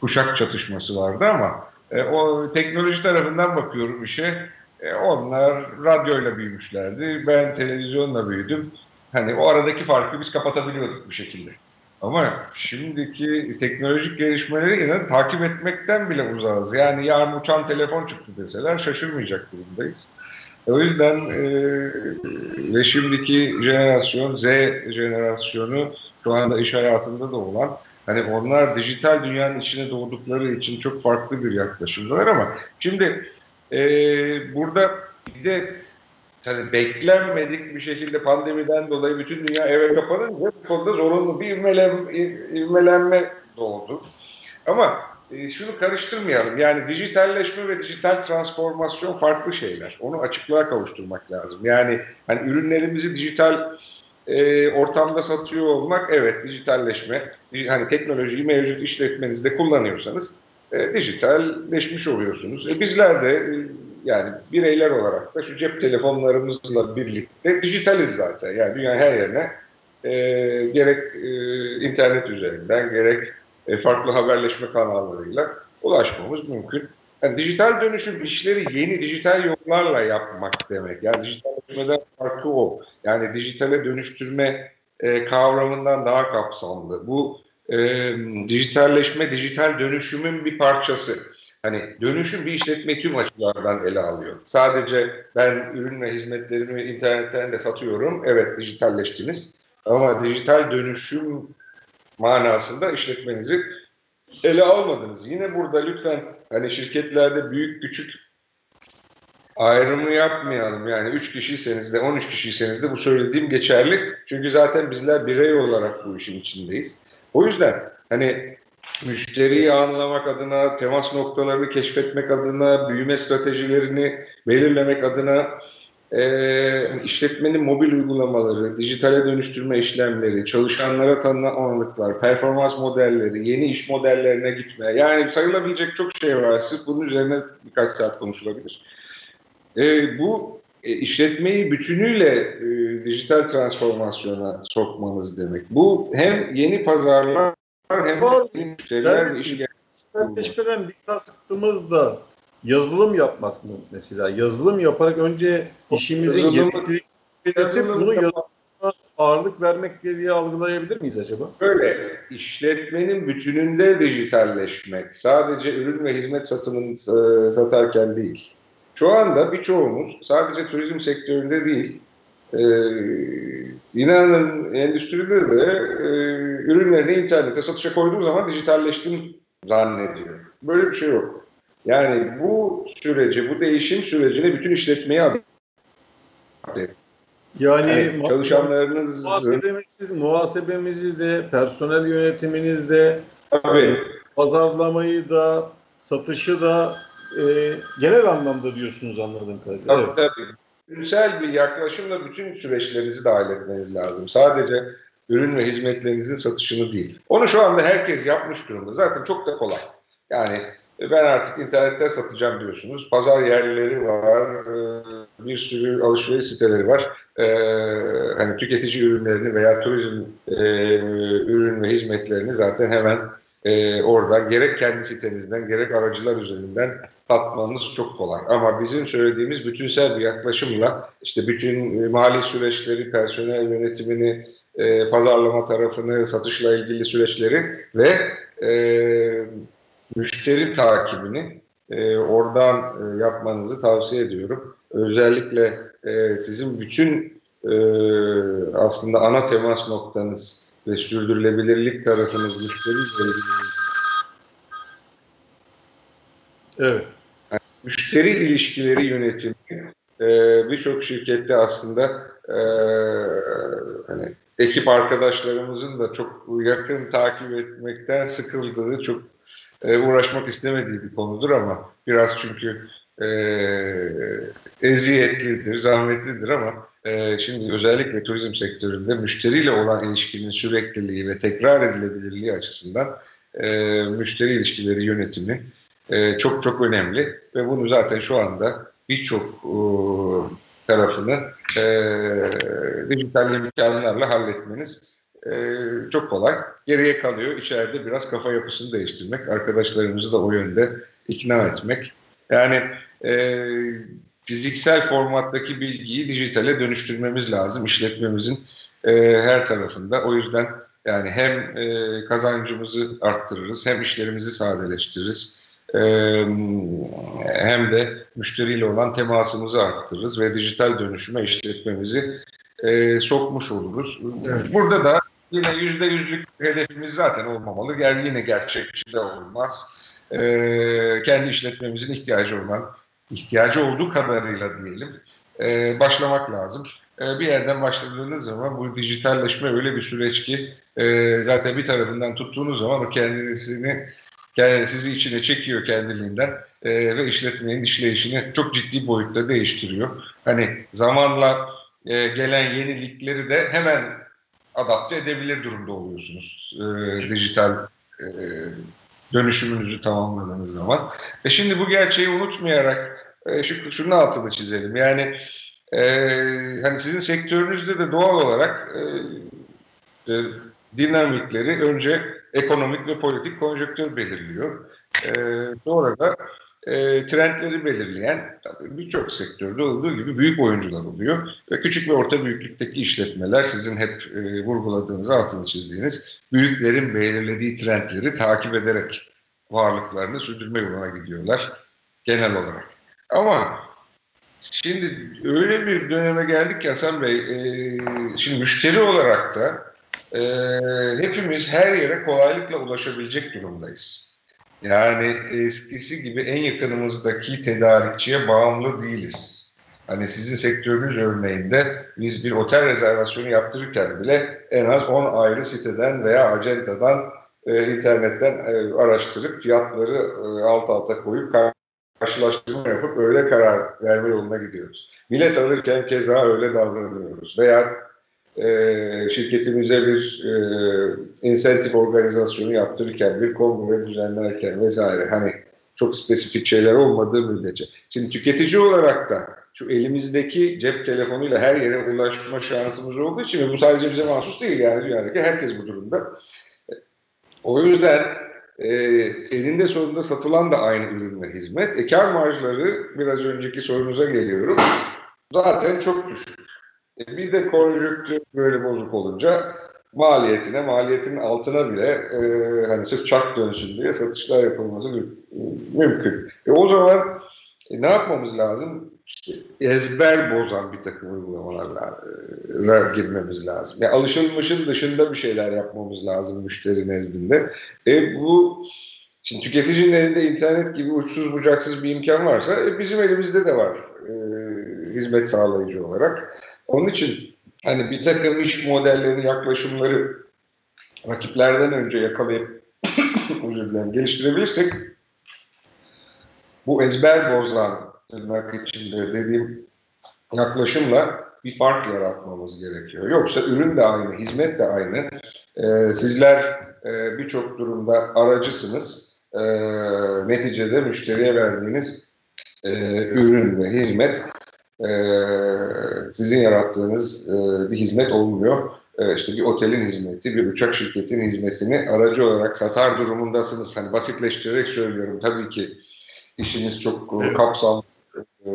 kuşak çatışması vardı ama e, o teknoloji tarafından bakıyorum işe. E, onlar radyoyla büyümüşlerdi. Ben televizyonla büyüdüm. Hani o aradaki farkı biz kapatabiliyorduk bu şekilde. Ama şimdiki teknolojik gelişmeleri inan takip etmekten bile uzağız. Yani yarın uçan telefon çıktı deseler şaşırmayacak durumdayız. O yüzden e, ve şimdiki jenerasyon Z jenerasyonu şu anda iş hayatında da olan hani onlar dijital dünyanın içine doğdukları için çok farklı bir yaklaşımdalar ama şimdi e, burada bir de hani beklenmedik bir şekilde pandemiden dolayı bütün dünya eve kapanınca bu konuda zorunlu bir ivmelenme, ivmelenme doğdu. Ama e, şunu karıştırmayalım. Yani dijitalleşme ve dijital transformasyon farklı şeyler. Onu açıklığa kavuşturmak lazım. Yani hani ürünlerimizi dijital e, ortamda satıyor olmak evet dijitalleşme. Hani teknolojiyi mevcut işletmenizde kullanıyorsanız e, dijitalleşmiş oluyorsunuz. E, bizler de e, yani bireyler olarak da şu cep telefonlarımızla birlikte dijitaliz zaten. Yani dünyanın her yerine e, gerek e, internet üzerinden gerek e, farklı haberleşme kanallarıyla ulaşmamız mümkün. Yani dijital dönüşüm işleri yeni dijital yollarla yapmak demek. Yani dijitalleşmeden farkı o. Yani dijitale dönüştürme e, kavramından daha kapsamlı. Bu e, dijitalleşme, dijital dönüşümün bir parçası. Hani dönüşüm bir işletme tüm açılardan ele alıyor. Sadece ben ürün ve hizmetlerimi internetten de satıyorum. Evet dijitalleştiniz. Ama dijital dönüşüm manasında işletmenizi ele almadınız. Yine burada lütfen hani şirketlerde büyük küçük ayrımı yapmayalım. Yani 3 kişiyseniz de 13 kişiyseniz de bu söylediğim geçerli. Çünkü zaten bizler birey olarak bu işin içindeyiz. O yüzden hani müşteriyi anlamak adına, temas noktalarını keşfetmek adına, büyüme stratejilerini belirlemek adına e, işletmenin mobil uygulamaları, dijitale dönüştürme işlemleri, çalışanlara tanınan olanlıklar, performans modelleri, yeni iş modellerine gitme. Yani sayılabilecek çok şey var. Sırf bunun üzerine birkaç saat konuşulabilir. E, bu e, işletmeyi bütünüyle e, dijital transformasyona sokmanız demek. Bu hem yeni pazarlar hem yeni müşteriler ve işi bir kastımız da yazılım yapmak mı mesela? Yazılım yaparak önce işimizin gerektiği bunu yazılıma ağırlık vermek diye algılayabilir miyiz acaba? Böyle işletmenin bütününde dijitalleşmek sadece ürün ve hizmet satımını e, satarken değil. Şu anda birçoğumuz sadece turizm sektöründe değil, e, inanın endüstride de e, ürünlerini internete satışa koyduğu zaman dijitalleştim zannediyor. Böyle bir şey yok. Yani bu süreci, bu değişim sürecine bütün işletmeye adı. Yani, yani çalışanlarınız muhasebemizi, muhasebemizi de, personel yönetiminiz de, Tabii. pazarlamayı da, satışı da e, genel anlamda diyorsunuz anladığım kadarıyla. Tabii, evet. tabii. Bütünsel bir yaklaşımla bütün süreçlerinizi dahil etmeniz lazım. Sadece ürün ve hizmetlerinizin satışını değil. Onu şu anda herkes yapmış durumda. Zaten çok da kolay. Yani e, ben artık internette satacağım diyorsunuz. Pazar yerleri var, e, bir sürü alışveriş siteleri var. E, hani tüketici ürünlerini veya turizm ürün ve hizmetlerini zaten hemen oradan gerek kendi sitenizden gerek aracılar üzerinden satmanız çok kolay. Ama bizim söylediğimiz bütünsel bir yaklaşımla işte bütün mali süreçleri, personel yönetimini, pazarlama tarafını, satışla ilgili süreçleri ve müşteri takibini e, oradan e, yapmanızı tavsiye ediyorum. Özellikle e, sizin bütün e, aslında ana temas noktanız ve sürdürülebilirlik tarafınız müşteriyle ilgili. Evet. Yani müşteri ilişkileri yönetimi e, birçok şirkette aslında e, hani ekip arkadaşlarımızın da çok yakın takip etmekten sıkıldığı, çok e, uğraşmak istemediği bir konudur ama biraz çünkü e, eziyetlidir, zahmetlidir ama e, şimdi özellikle turizm sektöründe müşteriyle olan ilişkinin sürekliliği ve tekrar edilebilirliği açısından e, müşteri ilişkileri yönetimi e, çok çok önemli ve bunu zaten şu anda birçok e, tarafını e, dijital imkanlarla halletmeniz e, çok kolay. Geriye kalıyor içeride biraz kafa yapısını değiştirmek, arkadaşlarımızı da o yönde ikna etmek. Yani e, fiziksel formattaki bilgiyi dijitale dönüştürmemiz lazım işletmemizin e, her tarafında. O yüzden Yani hem e, kazancımızı arttırırız, hem işlerimizi sadeleştiririz, e, hem de müşteriyle olan temasımızı arttırırız ve dijital dönüşüme işletmemizi e, sokmuş oluruz. Evet. Burada da yine yüzde yüzlük hedefimiz zaten olmamalı. Yani yine gerçekçi de olmaz. E, kendi işletmemizin ihtiyacı olan, ihtiyacı olduğu kadarıyla diyelim e, başlamak lazım. E, bir yerden başladığınız zaman bu dijitalleşme öyle bir süreç ki e, zaten bir tarafından tuttuğunuz zaman o kendisini yani sizi içine çekiyor kendiliğinden e, ve işletmenin işleyişini çok ciddi boyutta değiştiriyor. Hani zamanla e, gelen yenilikleri de hemen adapte edebilir durumda oluyorsunuz e, dijital e, dönüşümünüzü tamamladığınız zaman. E şimdi bu gerçeği unutmayarak e, şu, şunun altını çizelim. Yani e, hani sizin sektörünüzde de doğal olarak e, dinamikleri önce ekonomik ve politik konjonktür belirliyor. E, sonra da e, trendleri belirleyen birçok sektörde olduğu gibi büyük oyuncular oluyor. Ve küçük ve orta büyüklükteki işletmeler sizin hep e, vurguladığınız, altını çizdiğiniz büyüklerin belirlediği trendleri takip ederek varlıklarını sürdürme yoluna gidiyorlar genel olarak. Ama şimdi öyle bir döneme geldik ki Hasan Bey, e, şimdi müşteri olarak da e, hepimiz her yere kolaylıkla ulaşabilecek durumdayız. Yani eskisi gibi en yakınımızdaki tedarikçiye bağımlı değiliz. Hani sizin sektörünüz örneğinde biz bir otel rezervasyonu yaptırırken bile en az 10 ayrı siteden veya acentadan e, internetten e, araştırıp fiyatları e, alt alta koyup karşılaştırma yapıp öyle karar verme yoluna gidiyoruz. Bilet alırken keza öyle davranıyoruz. Veya e, şirketimize bir e, insentif organizasyonu yaptırırken, bir kongre düzenlerken vesaire hani çok spesifik şeyler olmadığı müddetçe. Şimdi tüketici olarak da şu elimizdeki cep telefonuyla her yere ulaşma şansımız olduğu için bu sadece bize mahsus değil yani dünyadaki herkes bu durumda. O yüzden e, elinde sonunda satılan da aynı ürün ve hizmet. E, kar marjları biraz önceki sorunuza geliyorum. Zaten çok düşük. E, bir de konjüktür böyle bozuk olunca maliyetine, maliyetin altına bile e, hani sırf çak dönsün diye satışlar yapılması mümkün. E, o zaman e, ne yapmamız lazım? İşte ezber bozan bir takım uygulamalarla e, girmemiz lazım. Yani alışılmışın dışında bir şeyler yapmamız lazım müşteri nezdinde. E, bu Şimdi tüketicinin elinde internet gibi uçsuz bucaksız bir imkan varsa e, bizim elimizde de var e, hizmet sağlayıcı olarak. Onun için hani bir takım iş modelleri, yaklaşımları rakiplerden önce yakalayıp *coughs* geliştirebilirsek bu ezber bozan tırnak içinde dediğim yaklaşımla bir fark yaratmamız gerekiyor. Yoksa ürün de aynı, hizmet de aynı. Ee, sizler e, birçok durumda aracısınız. E, neticede müşteriye verdiğiniz e, ürün ve hizmet e, sizin yarattığınız e, bir hizmet olmuyor. E, işte bir otelin hizmeti, bir uçak şirketin hizmetini aracı olarak satar durumundasınız. Hani basitleştirerek söylüyorum. Tabii ki işiniz çok e, evet. kapsamlı e,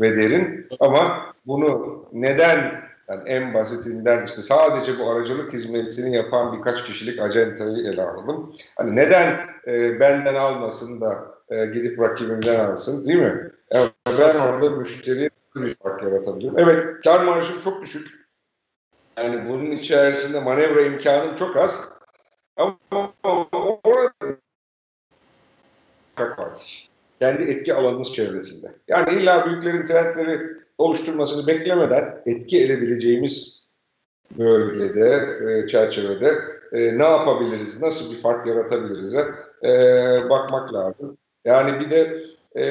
ve derin ama bunu neden yani en basitinden işte sadece bu aracılık hizmetini yapan birkaç kişilik acentayı ele alalım. Hani neden e, benden almasın da e, gidip rakibimden alsın değil mi? Yani ben orada müşteri bir fark yaratabilirim. Evet kar marjım çok düşük. Yani bunun içerisinde manevra imkanım çok az. Ama orada kendi etki alanımız çevresinde. Yani illa büyüklerin trendleri oluşturmasını beklemeden etki edebileceğimiz bölgede, e, çerçevede e, ne yapabiliriz, nasıl bir fark yaratabiliriz e, bakmak lazım. Yani bir de e,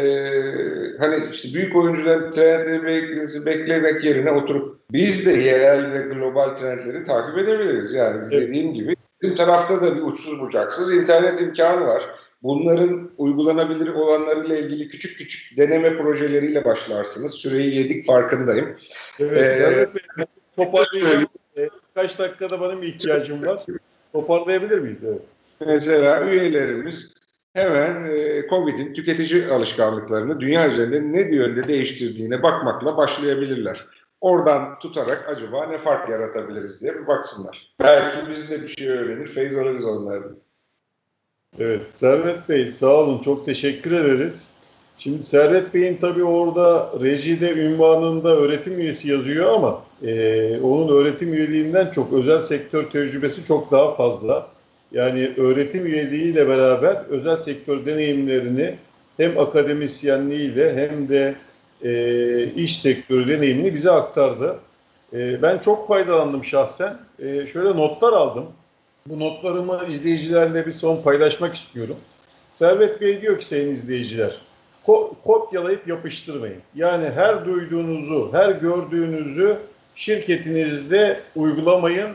hani işte büyük oyuncuların trendleri beklemek yerine oturup biz de yerel ve global trendleri takip edebiliriz. Yani evet. dediğim gibi bir tarafta da bir uçsuz bucaksız internet imkanı var. Bunların uygulanabilir olanlarıyla ilgili küçük küçük deneme projeleriyle başlarsınız. Süreyi yedik farkındayım. Evet, ee, toparlayayım. Kaç dakikada benim ihtiyacım var. Toparlayabilir miyiz? Evet. Mesela üyelerimiz hemen e, COVID'in tüketici alışkanlıklarını dünya üzerinde ne yönde değiştirdiğine bakmakla başlayabilirler. oradan tutarak acaba ne fark yaratabiliriz diye bir baksınlar. Belki biz de bir şey öğrenir, feyz alırız onlardan. Evet, Servet Bey sağ olun, çok teşekkür ederiz. Şimdi Servet Bey'in tabii orada rejide ünvanında öğretim üyesi yazıyor ama e, onun öğretim üyeliğinden çok özel sektör tecrübesi çok daha fazla. Yani öğretim üyeliğiyle beraber özel sektör deneyimlerini hem akademisyenliğiyle hem de e, iş sektörü deneyimini bize aktardı. E, ben çok faydalandım şahsen. E, şöyle notlar aldım. Bu notlarımı izleyicilerle bir son paylaşmak istiyorum. Servet Bey diyor ki sayın izleyiciler, ko- kopyalayıp yapıştırmayın. Yani her duyduğunuzu, her gördüğünüzü şirketinizde uygulamayın.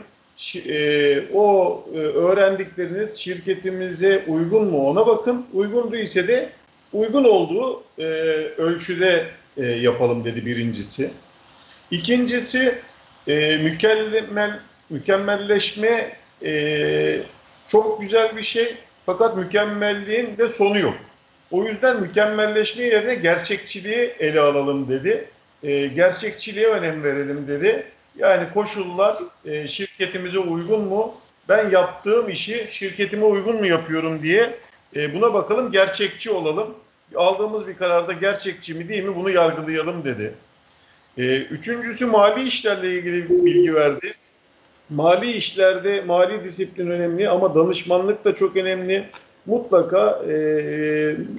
E, o e, öğrendikleriniz şirketimize uygun mu ona bakın. Uygun değilse de uygun olduğu e, ölçüde yapalım dedi birincisi. İkincisi mükemmel mükemmelleşme çok güzel bir şey fakat mükemmelliğin de sonu yok. O yüzden mükemmelleşme yerine gerçekçiliği ele alalım dedi. E, gerçekçiliğe önem verelim dedi. Yani koşullar e, şirketimize uygun mu? Ben yaptığım işi şirketime uygun mu yapıyorum diye e, buna bakalım gerçekçi olalım. Aldığımız bir kararda gerçekçi mi değil mi bunu yargılayalım dedi. E, üçüncüsü mali işlerle ilgili bilgi verdi. Mali işlerde mali disiplin önemli ama danışmanlık da çok önemli. Mutlaka e,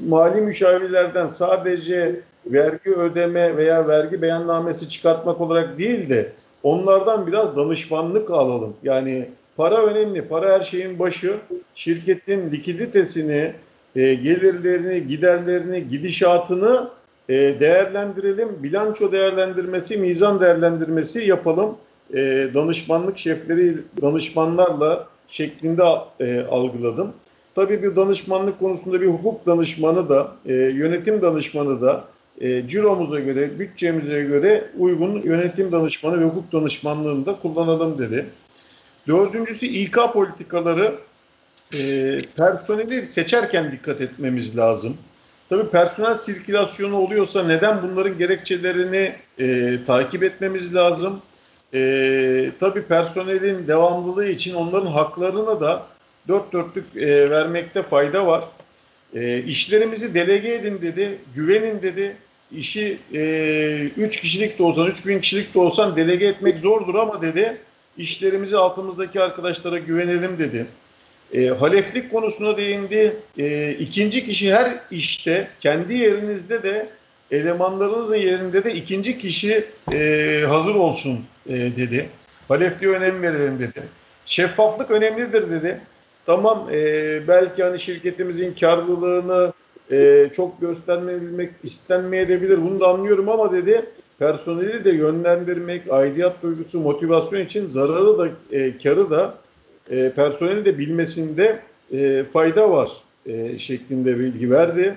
mali müşavirlerden sadece vergi ödeme veya vergi beyannamesi çıkartmak olarak değil de onlardan biraz danışmanlık alalım. Yani para önemli, para her şeyin başı. Şirketin likiditesini, e, gelirlerini, giderlerini, gidişatını e, değerlendirelim. Bilanço değerlendirmesi, mizan değerlendirmesi yapalım e, danışmanlık şefleri danışmanlarla şeklinde e, algıladım. Tabii bir danışmanlık konusunda bir hukuk danışmanı da, e, yönetim danışmanı da e, ciromuza göre, bütçemize göre uygun yönetim danışmanı ve hukuk danışmanlığını da kullanalım dedi. Dördüncüsü İK politikaları e, personeli seçerken dikkat etmemiz lazım. Tabii personel sirkülasyonu oluyorsa neden bunların gerekçelerini e, takip etmemiz lazım. E, tabii personelin devamlılığı için onların haklarını da dört dörtlük e, vermekte fayda var. E, işlerimizi delege edin dedi, güvenin dedi. İşi e, üç kişilik de olsan, üç bin kişilik de olsan delege etmek zordur ama dedi, işlerimizi altımızdaki arkadaşlara güvenelim dedi. E, haleflik konusuna değindi. E, ikinci kişi her işte, kendi yerinizde de elemanlarınızın yerinde de ikinci kişi e, hazır olsun e, dedi. Halefliğe önem verelim dedi. Şeffaflık önemlidir dedi. Tamam e, belki hani şirketimizin karlılığını e, çok göstermek istenmeyebilir bunu da anlıyorum ama dedi personeli de yönlendirmek, aidiyet duygusu, motivasyon için zararı da e, karı da e, personeli de bilmesinde e, fayda var e, şeklinde bilgi verdi.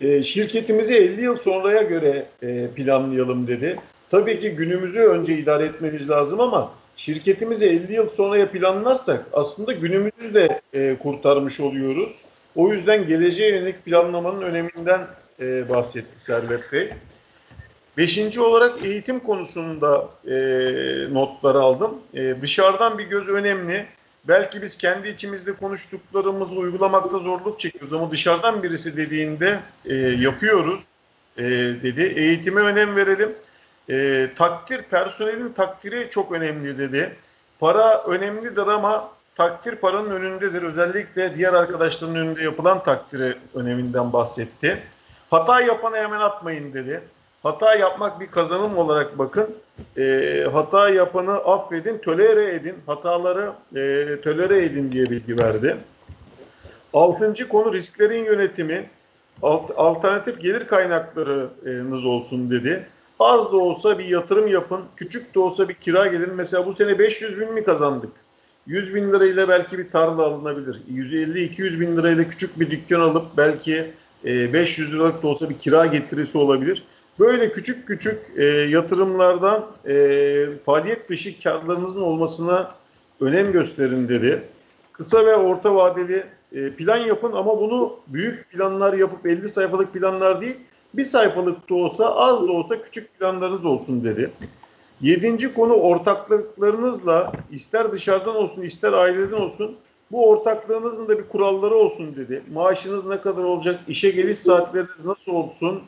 E, şirketimizi 50 yıl sonraya göre e, planlayalım dedi. Tabii ki günümüzü önce idare etmemiz lazım ama şirketimizi 50 yıl sonraya planlarsak aslında günümüzü de e, kurtarmış oluyoruz. O yüzden geleceğe yönelik planlamanın öneminden e, bahsetti Servet Bey. Beşinci olarak eğitim konusunda e, notlar aldım. E, dışarıdan bir göz önemli. Belki biz kendi içimizde konuştuklarımızı uygulamakta zorluk çekiyoruz ama dışarıdan birisi dediğinde e, yapıyoruz e, dedi. Eğitime önem verelim. E, takdir, personelin takdiri çok önemli dedi. Para önemlidir ama takdir paranın önündedir. Özellikle diğer arkadaşların önünde yapılan takdiri öneminden bahsetti. Hata yapana hemen atmayın dedi. Hata yapmak bir kazanım olarak bakın. E, hata yapanı affedin, tölere edin. Hataları e, tölere edin diye bilgi verdi. Altıncı konu risklerin yönetimi. Alt, alternatif gelir kaynaklarınız olsun dedi. Az da olsa bir yatırım yapın. Küçük de olsa bir kira gelir. Mesela bu sene 500 bin mi kazandık? 100 bin lirayla belki bir tarla alınabilir. 150-200 bin lirayla küçük bir dükkan alıp belki 500 liralık da olsa bir kira getirisi olabilir. Böyle küçük küçük e, yatırımlardan e, faaliyet dışı karlarınızın olmasına önem gösterin dedi. Kısa ve orta vadeli e, plan yapın ama bunu büyük planlar yapıp 50 sayfalık planlar değil, Bir sayfalık da olsa az da olsa küçük planlarınız olsun dedi. Yedinci konu ortaklıklarınızla ister dışarıdan olsun ister aileden olsun bu ortaklığınızın da bir kuralları olsun dedi. Maaşınız ne kadar olacak, işe geliş saatleriniz nasıl olsun,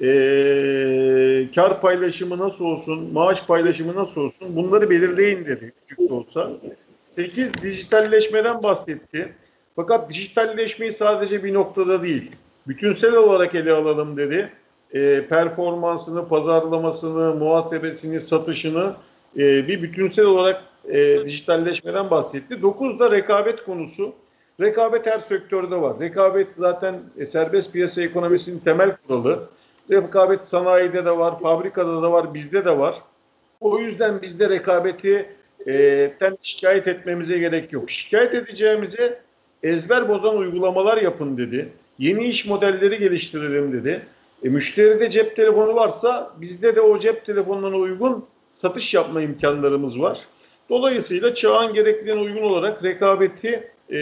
ee, kar paylaşımı nasıl olsun, maaş paylaşımı nasıl olsun bunları belirleyin dedi küçük de olsa. 8 dijitalleşmeden bahsetti. Fakat dijitalleşmeyi sadece bir noktada değil, bütünsel olarak ele alalım dedi. E, performansını, pazarlamasını, muhasebesini, satışını e, bir bütünsel olarak e, dijitalleşmeden bahsetti. 9 da rekabet konusu. Rekabet her sektörde var. Rekabet zaten e, serbest piyasa ekonomisinin temel kuralı. Rekabet sanayide de var, fabrikada da var, bizde de var. O yüzden bizde rekabeti e, şikayet etmemize gerek yok. Şikayet edeceğimize ezber bozan uygulamalar yapın dedi. Yeni iş modelleri geliştirelim dedi. E, müşteride cep telefonu varsa bizde de o cep telefonuna uygun satış yapma imkanlarımız var. Dolayısıyla çağın gereklerine uygun olarak rekabeti e,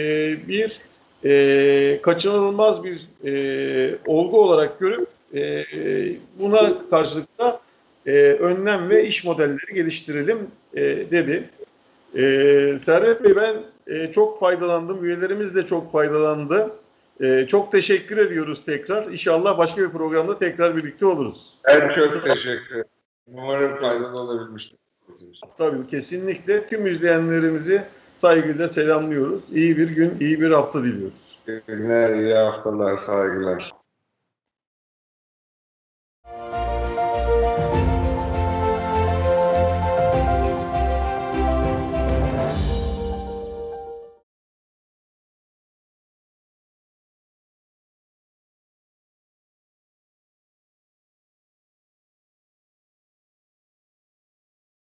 bir e, kaçınılmaz bir e, olgu olarak görüp e, buna karşılık da e, önlem ve iş modelleri geliştirelim e, dedi. E, Servet Bey ben e, çok faydalandım. Üyelerimiz de çok faydalandı. E, çok teşekkür ediyoruz tekrar. İnşallah başka bir programda tekrar birlikte oluruz. Ben çok teşekkür ederim. Umarım faydalı olabilmiştir. Tabii kesinlikle tüm izleyenlerimizi saygıyla selamlıyoruz. İyi bir gün, iyi bir hafta diliyoruz. İyi günler, iyi haftalar, saygılar.